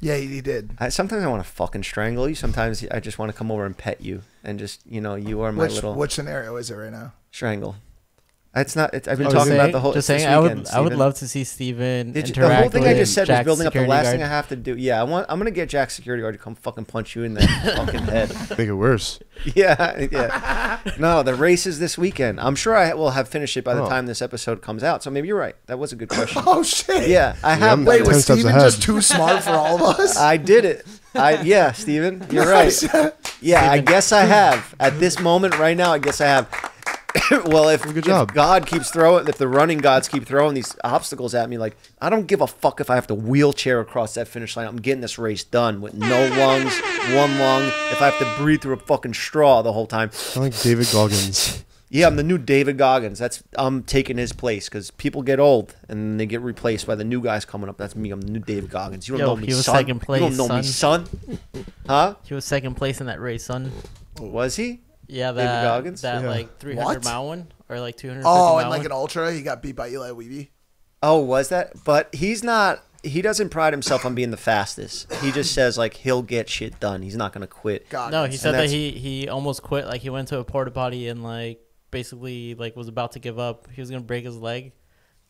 Yeah, he, he did. I, sometimes I want to fucking strangle you. Sometimes I just want to come over and pet you and just you know you are my Which little which scenario is it right now? strangle. It's not. It's, I've been Oh, talking is about the whole. just saying, this I would, weekend, I would love to see Steven Did you- interact the whole thing I just said was building up the last guard. thing I have to do. Yeah, I want. I'm gonna get Jack security guard to come fucking punch you in the fucking head. Make it worse. Yeah, yeah. No, the race is this weekend. I'm sure I will have finished it by the Oh. time this episode comes out. So maybe you're right. That was a good question. Oh shit! Yeah, I have. I'm- done Wait, it. Ten was Steven ahead. just too smart for all of us? I did it. I yeah, Steven, you're oh, right. Yeah, I guess I have. At this moment right now, I guess I have. well, if, Good if. God keeps throwing, if the running gods keep throwing these obstacles at me, like I don't give a fuck if I have to wheelchair across that finish line. I'm getting this race done with no lungs, one lung. If I have to breathe through a fucking straw the whole time, I'm like David Goggins. yeah, I'm the new David Goggins. That's I'm taking his place because people get old and they get replaced by the new guys coming up. That's me. I'm the new David Goggins. You don't Yo, know me, he was son. second you don't know me, son. Huh? He was second place in that race, son. Was he? Yeah, David that Goggins? that Yeah. like 300 What? mile one or like 200. oh, mile and like one. an ultra, he got beat by Eli Weeby. Oh, was that? But he's not. He doesn't pride himself on being the fastest. He just says like he'll get shit done. He's not gonna quit. God, No, he said that that's- he he almost quit. Like he went to a porta potty and like basically like was about to give up. He was gonna break his leg.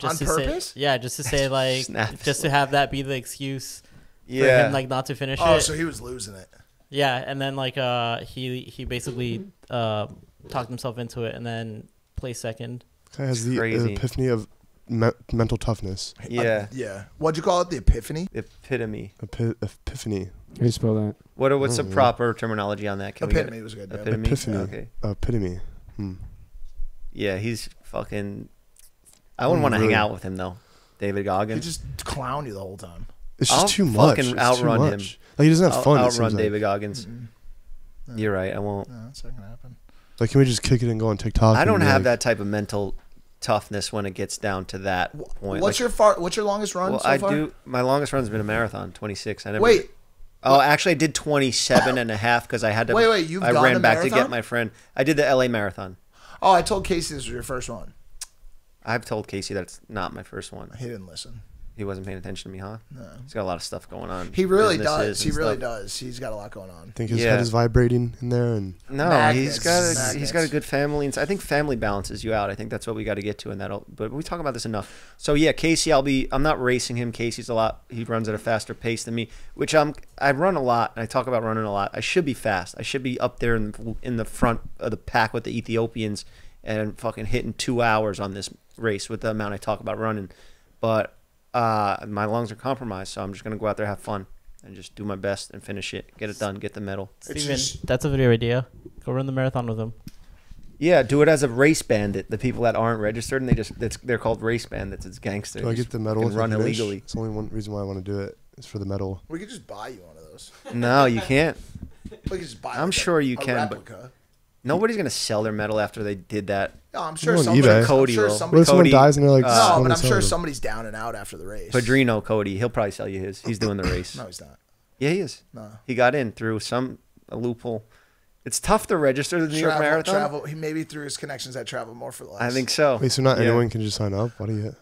On to purpose? Say, yeah, just to say like Snap his just to have that be the excuse for Yeah. him like not to finish Oh, it. so he was losing it. Yeah, and then like uh he he basically uh talked himself into it and then placed second. Guy has the Crazy. epiphany of me- mental toughness. yeah. Yeah. What'd you call it? The epiphany? Epitome. Epi- epiphany. How do you spell that? What? What's the Mm. proper terminology on that? Can we get Epitome was good. yeah. Epitome. Epiphany. Okay. Epitome. Hmm. Yeah, he's fucking. I wouldn't want to Really? hang out with him though. David Goggins. He just clown you the whole time. It's just I'll too much. fucking It's too outrun him. Much. Like he doesn't have I'll fun. it outrun seems like. David Goggins. Mm-mm. You're right. I won't. No, that's not gonna happen. Like, can we just kick it and go on TikTok? I don't have like, that type of mental toughness when it gets down to that point. What's Like, your far? What's your longest run well, so I far? do. My longest run's been a marathon, 26. I never. Wait, Oh, actually, I did 27 and a half because I had to. Wait, wait, you've I ran a back to get my friend. I did the LA marathon. oh, I told Casey this was your first one. I've told Casey that's not my first one. He didn't listen. He wasn't paying attention to me, huh? No. He's got a lot of stuff going on. He really businesses does. He really stuff. does. He's got a lot going on. I think his Yeah. head is vibrating in there, and No, Magnets, he's got a, he's magnets. got a good family, and I think family balances you out. I think that's what we got to get to, and that'll. But we talk about this enough. So yeah, Casey, I'll be. I'm not racing him. Casey's a lot. He runs at a faster pace than me, which I'm. I run a lot, and I talk about running a lot. I should be fast. I should be up there in the, in the front of the pack with the Ethiopians, and fucking hitting two hours on this race with the amount I talk about running. But uh, my lungs are compromised, so I'm just gonna go out there have fun and just do my best and finish it, get it done, get the medal. It's Steven, just- that's a video idea. Go run the marathon with him. Yeah, do it as a race bandit. The people that aren't registered and they just it's, they're called race bandits. It's gangsters. Do I get the medal? And run illegally. It's only one reason why I want to do it. it. Is for the medal. We could just buy you one of those. No, you can't. We could just buy. I'm like, sure a- you a can, but- replica. Nobody's gonna sell their medal after they did that. No, I'm sure on somebody. eBay. I'm Cody sure will. What if someone Cody, dies and they're like, uh, no, but I'm sure somebody's down and out after the race. Padrino Cody, he'll probably sell you his. He's doing the race. No, he's not. Yeah, he is. No. He got in through some a loophole. It's tough to register the New York travel, Marathon. travel. He maybe through his connections at Travel More for Less. I think so. Wait, so not Yeah. anyone can just sign up? What do you?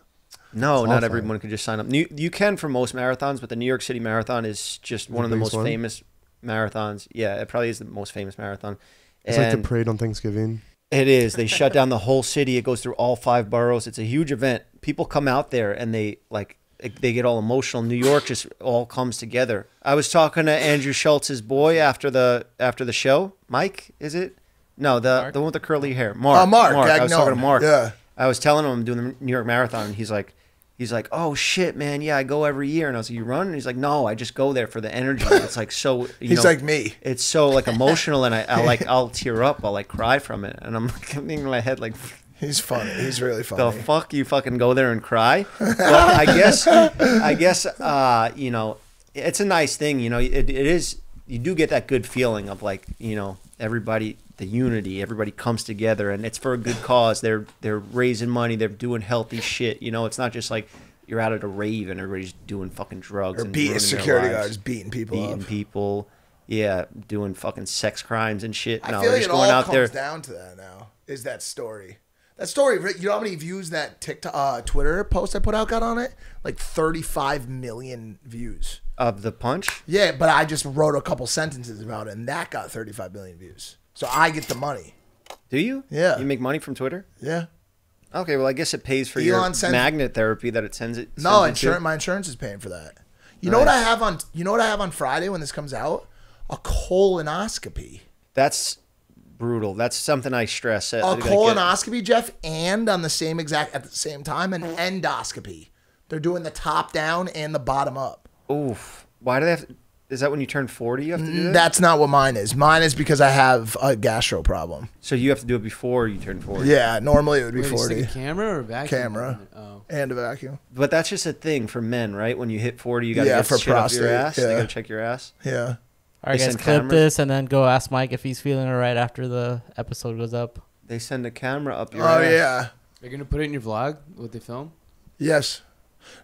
No, not qualifying. everyone can just sign up. You, you can for most marathons, but the New York City Marathon is just one of the biggest most one? famous marathons. Yeah, it probably is the most famous marathon. It's like the parade on Thanksgiving. it is. They shut down the whole city. It goes through all five boroughs. It's a huge event. People come out there and they like they get all emotional. New York just all comes together. I was talking to Andrew Schulz's boy after the after the show. Mike, is it? No, the Mark? the one with the curly hair. Mark. Oh, Mark I was talking to Mark. Yeah. I was telling him I'm doing the New York Marathon, and he's like, he's like, oh shit, man, yeah, I go every year, and I was like, you run? And he's like, no, I just go there for the energy. It's like so. You He's know, like me. It's so like emotional, and I, I like I'll tear up, I'll like cry from it, and I'm like thinking in my head like, He's funny. He's really funny. the fuck you fucking go there and cry? Well, I guess, I guess, uh, you know, it's a nice thing, you know, it, it is. You do get that good feeling of like, you know, everybody, the unity, everybody comes together, and it's for a good cause. They're they're raising money, they're doing healthy shit. You know, it's not just like you're out at a rave and everybody's doing fucking drugs or and beating security guards, beating people beating up. people. Yeah, doing fucking sex crimes and shit. I No, feel they're like just it all comes there. down to that now. Is that story? That story. You know how many views that TikTok, uh, Twitter post I put out got on it? Like 35 million views. Of the punch? Yeah, but I just wrote a couple sentences about it, and that got 35 million views. So I get the money. Do you? Yeah. You make money from Twitter? Yeah. Okay, well I guess it pays for your Elon sends- magnet therapy that it sends it. No, sends to. insurance. My insurance is paying for that. You know what I have on? You know what I have on Friday when this comes out? A colonoscopy. That's brutal. That's something I stress. at- A uh, colonoscopy, Jeff, and on the same exact at the same time, an endoscopy. They're doing the top down and the bottom up. Oof. Why do they have? Is that when you turn forty? You have to do that. That's not what mine is. Mine is because I have a gastro problem. so you have to do it before you turn forty. Yeah, normally it would be Wait, it's like 40 a camera or a vacuum? Camera. Oh. and a vacuum. But that's just a thing for men, right? When you hit forty, you gotta Yeah, get for shit up your prostate, ass. They gotta check your ass. Yeah. All right, They guys, send clip cameras? this and then go ask Mike if he's feeling all right after the episode goes up. They send a camera up your Oh ass. yeah. You're gonna put it in your vlog? What they film? Yes.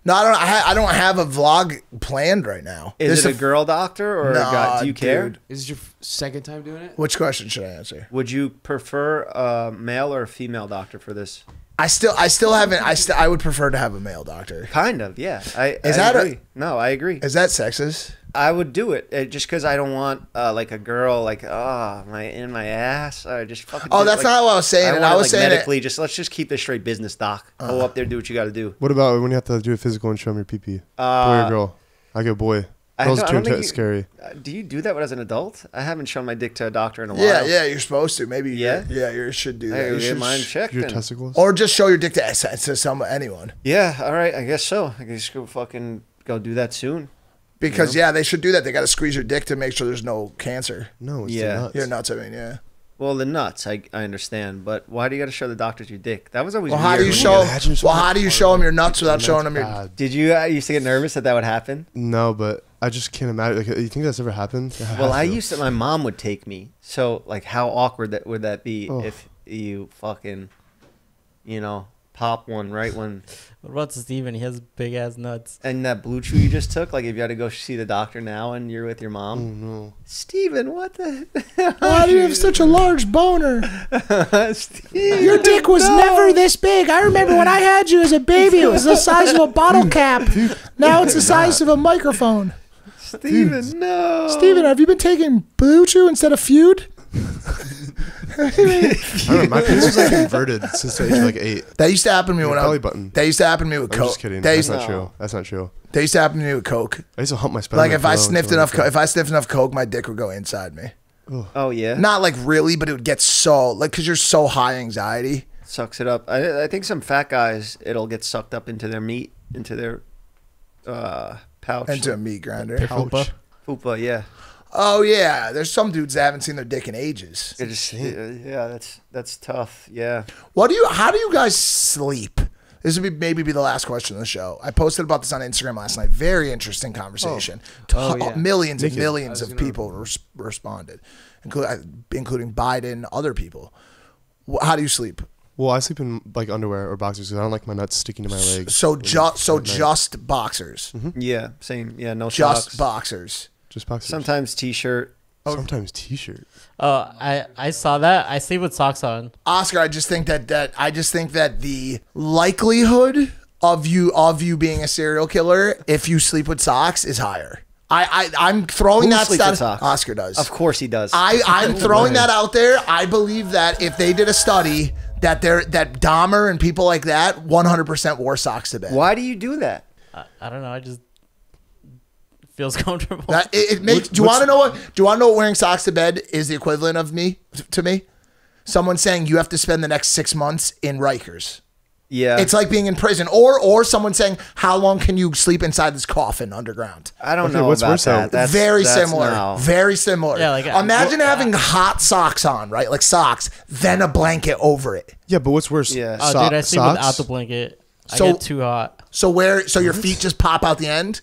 No, I don't. I, I don't have a vlog planned right now. Is This it a f- girl doctor or a Nah, guy? Do you care? dude. Is this your second time doing it? Which question should I answer? Would you prefer a male or a female doctor for this? I still, I still haven't. I still, I would prefer to have a male doctor. Kind of, yeah. I Is I that a- no? I agree. Is that sexist? I would do it uh, just because I don't want uh, like a girl like oh my in my ass. I just fucking. Oh, that's like, not what I was saying. I and want I it, was like saying it- medically. Just let's just keep this straight business, doc. Go up there, do what you got to do. What about when you have to do a physical and show them your pee pee? boy Uh, or girl? I go boy. I Girls don't- I too don't think you- scary. Uh, do you do that as an adult? I haven't shown my dick to a doctor in a while. Yeah, yeah, you're supposed to. Maybe. Yeah? Yeah, you should do that. Hey, You get should mine sh- checked. Your then. testicles? or just show your dick to, to some anyone. Yeah, all right. I guess so. I guess go fucking go do that soon. Because yeah, they should do that. They got to squeeze your dick to make sure there's no cancer. no, it's Yeah. yeah. nuts. Your nuts. I mean, yeah. Well, the nuts, I, I understand, but why do you got to show the doctors your dick? That was always Well, weird. how do you show? imagine Well, how do you show them your nuts without showing them your? Bad. Did you uh, used to get nervous that that would happen? No, but I just can't imagine. Like, you think that's ever happened? It Well, I to. used to. My mom would take me. So, like, how awkward that would that be Oh. if you fucking, you know, pop one right when What about Steven? He has big ass nuts. and that BlueChew you just took. Like, if you had to go see the doctor now and you're with your Oh mom, no. Steven, what the? Why do you have such a large boner? Steven, Your dick was never this big. I remember when I had you as a baby, it was the size of a bottle cap. Now it's the size of a microphone. Steven, no. Steven, have you been taking BlueChew instead of Feud? I don't know. My penis was like inverted since the age of like eight. That used to happen to me Your when I belly was. button. That used to happen to me with I'm coke. just kidding. That That's used, not true. That's not true. that used to happen to me with coke. I used to hump my spine. Like if I sniffed enough, I co- if I sniffed enough coke, my dick would go inside me. Oh yeah, Not like really, but it would get so like because you're so high anxiety. sucks it up. I, I think some fat guys, it'll get sucked up into their meat, into their uh, pouch. Into a meat grinder. Fupa. Fupa, yeah. Oh yeah, there's some dudes that haven't seen their dick in ages. It just, yeah, that's that's tough. Yeah. What do you? How do you guys sleep? This would be maybe be the last question of the show. I posted about this on Instagram last night. Very interesting conversation. Oh, To- yeah. Millions and millions of people res- responded, including including Biden, other people. How do you sleep? Well, I sleep in like underwear or boxers because I don't like my nuts sticking to my legs. So just so at night. just boxers, mm-hmm. Yeah. Same. Yeah. No just socks. boxers. Just boxers. Sometimes t-shirt. Oh. sometimes t-shirt. Oh, I I saw that. I sleep with socks on. Oscar, I just think that that I just think that the likelihood of you of you being a serial killer if you sleep with socks is higher. I, I I'm throwing Who that sleeps with socks? Oscar does. Of course he does. I I'm throwing that out there. I believe that if they did a study that they're that Dahmer and people like that 100% wore socks to bed. Why do you do that? I, I don't know. I just feels comfortable. That it, it makes. Do you want to know what? Do you want to know what wearing socks to bed is the equivalent of me to me? Someone saying you have to spend the next six months in Rikers. Yeah. It's like being in prison, or or someone saying, "How long can you sleep inside this coffin underground?" I don't Okay, know what's about worse, though? that. That's very that's similar. no. Very similar. Yeah, like, uh, imagine well, having hot socks on, right? Like socks, then a blanket over it. Yeah, but what's worse? Yeah. oh, dude, I sleep socks? without the blanket. So- I get too hot. So where? So your feet just pop out the end,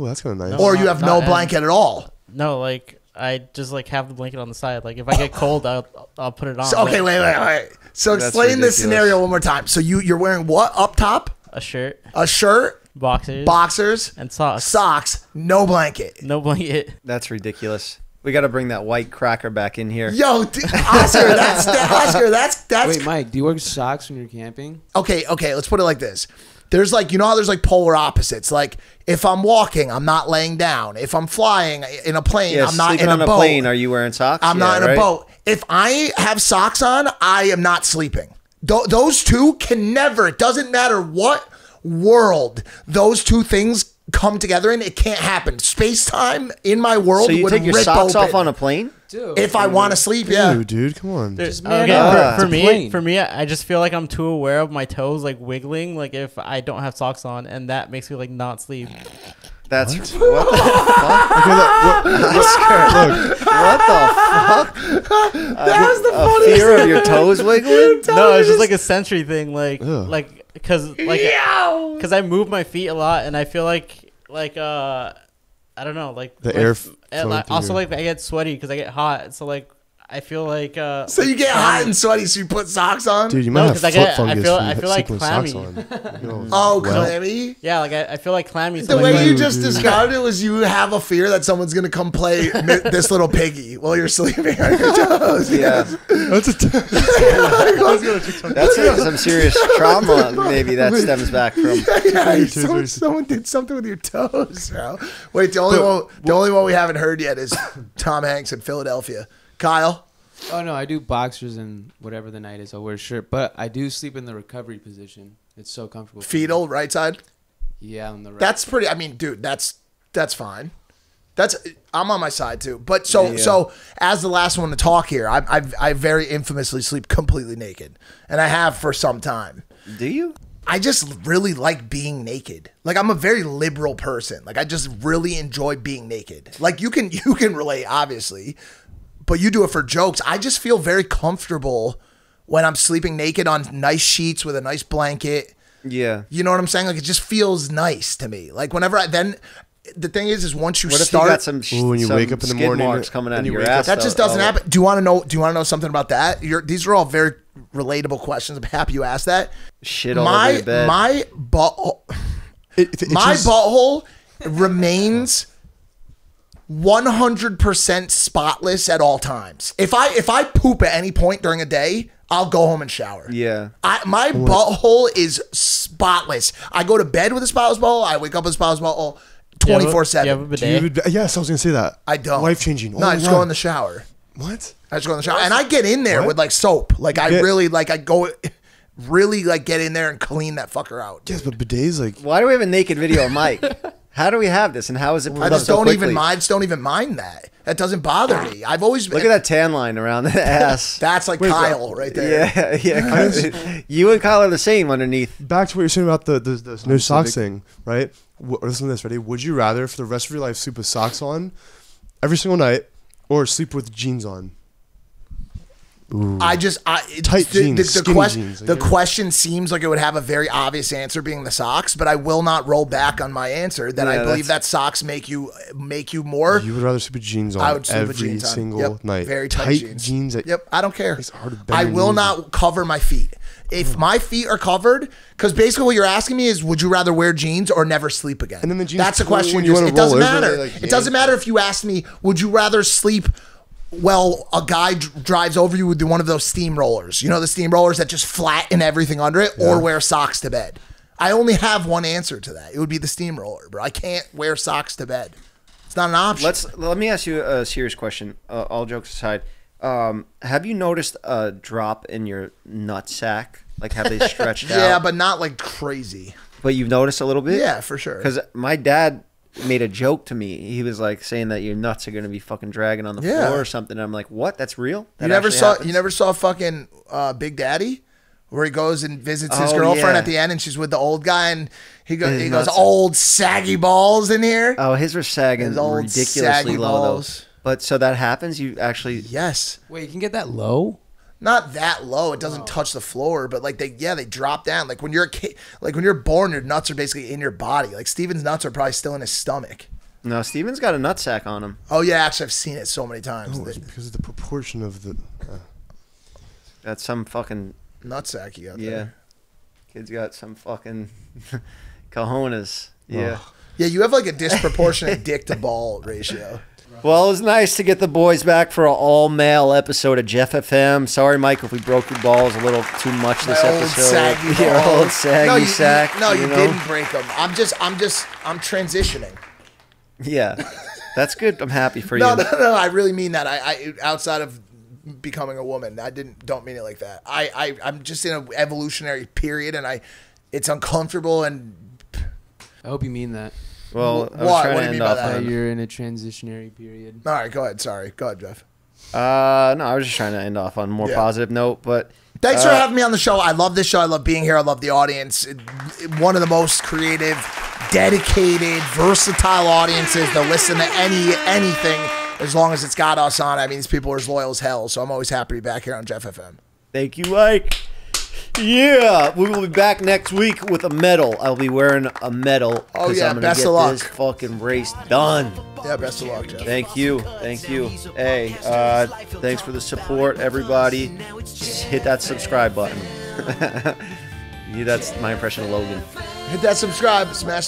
Oh, that's kind of nice. or not- you have not no blanket at all. No, like I just like have the blanket on the side. Like if I get cold, I'll I'll put it on. So, okay, wait, wait, wait. So That's explain this scenario one more time. So you you're wearing what up top? A shirt, A shirt, boxers, boxers, and socks. socks, no blanket. No blanket. That's ridiculous. We got to bring that white cracker back in here. Yo, d- Oscar, that's that, Oscar, that's that's Wait, Mike, do you wear socks when you're camping? okay. Okay, let's put it like this. There's like you know how there's like polar opposites. Like if I'm walking, I'm not laying down. If I'm flying in a plane, Yeah, I'm not in a, on a boat. plane. Are you wearing socks? I'm Yeah, not in right? a boat. If I have socks on, I am not sleeping. Th- those two can never. It doesn't matter what world those two things come together in. It can't happen. Space time in my world So you would take your rip socks off on a plane? Dude. if I want to sleep. Yeah. Dude, dude, come on. There's, man okay, for, for me, plane. for me, I just feel like I'm too aware of my toes like wiggling, like if I don't have socks on, and that makes me like not sleep. That's what, the fuck? Okay, look, what- look, What the fuck? That's uh, the A fear of your toes wiggling? No, it's just like a sensory thing, like Ugh. like because like because I move my feet a lot, and I feel like like uh I don't know, like The my air f- f- and, like, also like I get sweaty because I get hot, so like I feel like uh So you get hot and sweaty, so you put socks on. dude, you No, might have 'cause I foot get- I fungus. feel- from I feel like sleeping socks clammy. on. Oh, well, clammy. yeah, like I, I feel like clammy. The way you just dude. described it was you have a fear that someone's gonna come play mi- this little piggy while you're sleeping on your toes. Yeah. That's a t- That's like some serious trauma maybe that stems back from. yeah, Your someone, someone did something with your toes, bro. Wait, the only one, the only one we haven't heard yet is Tom Hanks in Philadelphia. Kyle, Oh no, I do boxers and whatever the night is. I'll wear a shirt, but I do sleep in the recovery position. It's so comfortable. fetal, right side. Yeah, on the right. That's pretty. I mean, dude, that's that's fine. That's I'm on my side too. But so Yeah. so as the last one to talk here, I I I very infamously sleep completely naked, and I have for some time. Do you? I just really like being naked. Like I'm a very liberal person. Like I just really enjoy being naked. Like you can you can relate obviously, but you do it for jokes. I just feel very comfortable when I'm sleeping naked on nice sheets with a nice blanket. Yeah. You know what I'm saying? Like it just feels nice to me. Like whenever I then the thing is is once you What if start you got some, sh- Ooh, when you some wake up in the morning marks coming out of you your wake up- that just doesn't Oh. happen. Do you want to know do you want to know something about that? You're, these are all very relatable questions. I'm happy you asked that. Shit all my over your bed. my butt It- it my itches- butthole remains 100% spotless at all times. If I if I poop at any point during a day, I'll go home and shower. Yeah. I, my butthole is spotless. I go to bed with a spotless butthole. I wake up with a spotless butthole oh, Do you have a- 24 do have a 7. bidet? Do you have a- yes, I was gonna say that. I don't. Life changing. No, oh I just go in the shower. What? I just go in the shower. And I get in there What? with like soap. Like I get- really like I go really like get in there and clean that fucker out. Yes, but bidets like Why do we have a naked video of Mike? How do we have this, and how is it? Put I just so don't quickly? even mind. Just don't even mind that. That doesn't bother me. I've always Look at that tan line around the ass. That's like Kyle right there. yeah, yeah. you and Kyle are the same underneath. back to what you're saying about the the, the no socks thing, right? W- listen to this, ready? Would you rather for the rest of your life sleep with socks on, every single night, or sleep with jeans on. I just I Tight the, jeans, the, the, skinny quest- jeans, the question seems like it would have a very obvious answer being the socks, but I will not roll back on my answer that I believe that socks make you make you more. You would rather sleep with jeans on I would sleep every jeans on. single Yep, night. Very tight, jeans. that- yep, I don't care. It's hard to I will not cover my feet. If mm. my feet are covered, because basically what you're asking me is, would you rather wear jeans or never sleep again? And then the jeans That's pull question. when you wanna it doesn't matter. like, it doesn't matter if you asked me, would you rather sleep? Well, a guy dr- drives over you with one of those steamrollers. You know the steamrollers that just flatten everything under it, or wear socks to bed. I only have one answer to that. It would be the steamroller, bro. I can't wear socks to bed. It's not an option. Let's let me ask you a serious question. Uh, all jokes aside, um, have you noticed a drop in your nut sack? Like, have they stretched out? yeah, but not like crazy. but you've noticed a little bit. Yeah, for sure. Because my dad made a joke to me. He was like saying that your nuts are gonna be fucking dragging on the Yeah. floor or something. And I'm like, what? That's real? That You never actually saw happens? you never saw fucking uh, Big Daddy, where he goes and visits his Oh, girlfriend yeah. at the end, and she's with the old guy, and he goes His he goes nuts- old saggy balls in here. Oh, his were sagging His old ridiculously saggy low balls. though. But so that happens. You actually yes, Wait, you can get that low? Not that low. It doesn't touch the floor, but like they yeah they drop down. Like when you're a kid, like when you're born, your nuts are basically in your body. Like Steven's nuts are probably still in his stomach. no. Steven's got a nut sack on him. Oh yeah, actually I've seen it so many times. No, it's because of the proportion of the. Uh, That's some fucking nutsack you got yeah. there. Kid's got some fucking cojones. Yeah. Yeah, you have like a disproportionate dick to ball ratio. Well, it was nice to get the boys back for an all male episode of Jeff FM. Sorry, Mike, if we broke your balls a little too much this My old episode. saggy Your balls. old saggy no, you, sack. You, no, you, know? didn't break them. I'm just, I'm just, I'm transitioning. Yeah, that's good. I'm happy for you. No, no, no. I really mean that. I, I, outside of becoming a woman, I didn't, don't mean it like that. I, I, I'm just in an evolutionary period, and I, it's uncomfortable, and I hope you mean that. Well, I What? was trying What to do you end mean by off that? That on. you're in a transitionary period. all right, go ahead. Sorry, go ahead, Jeff. Uh, no, I was just trying to end off on a more Yeah. positive note, but Thanks for uh, having me on the show. I love this show. I love being here. I love the audience. It- it- One of the most creative, dedicated, versatile audiences that listen to any anything as long as it's got us on. I mean, these people are as loyal as hell. So I'm always happy to be back here on Jeff FM. Thank you, Mike. Yeah, we will be back next week with a medal. I'll be wearing a medal. Oh, yeah, I'm gonna best get of luck. This fucking race done. Yeah, best of luck, Jeff. Thank you, thank you. Hey, uh, thanks for the support, everybody. Just hit that subscribe button. yeah, that's my impression of Logan. Hit that subscribe, smash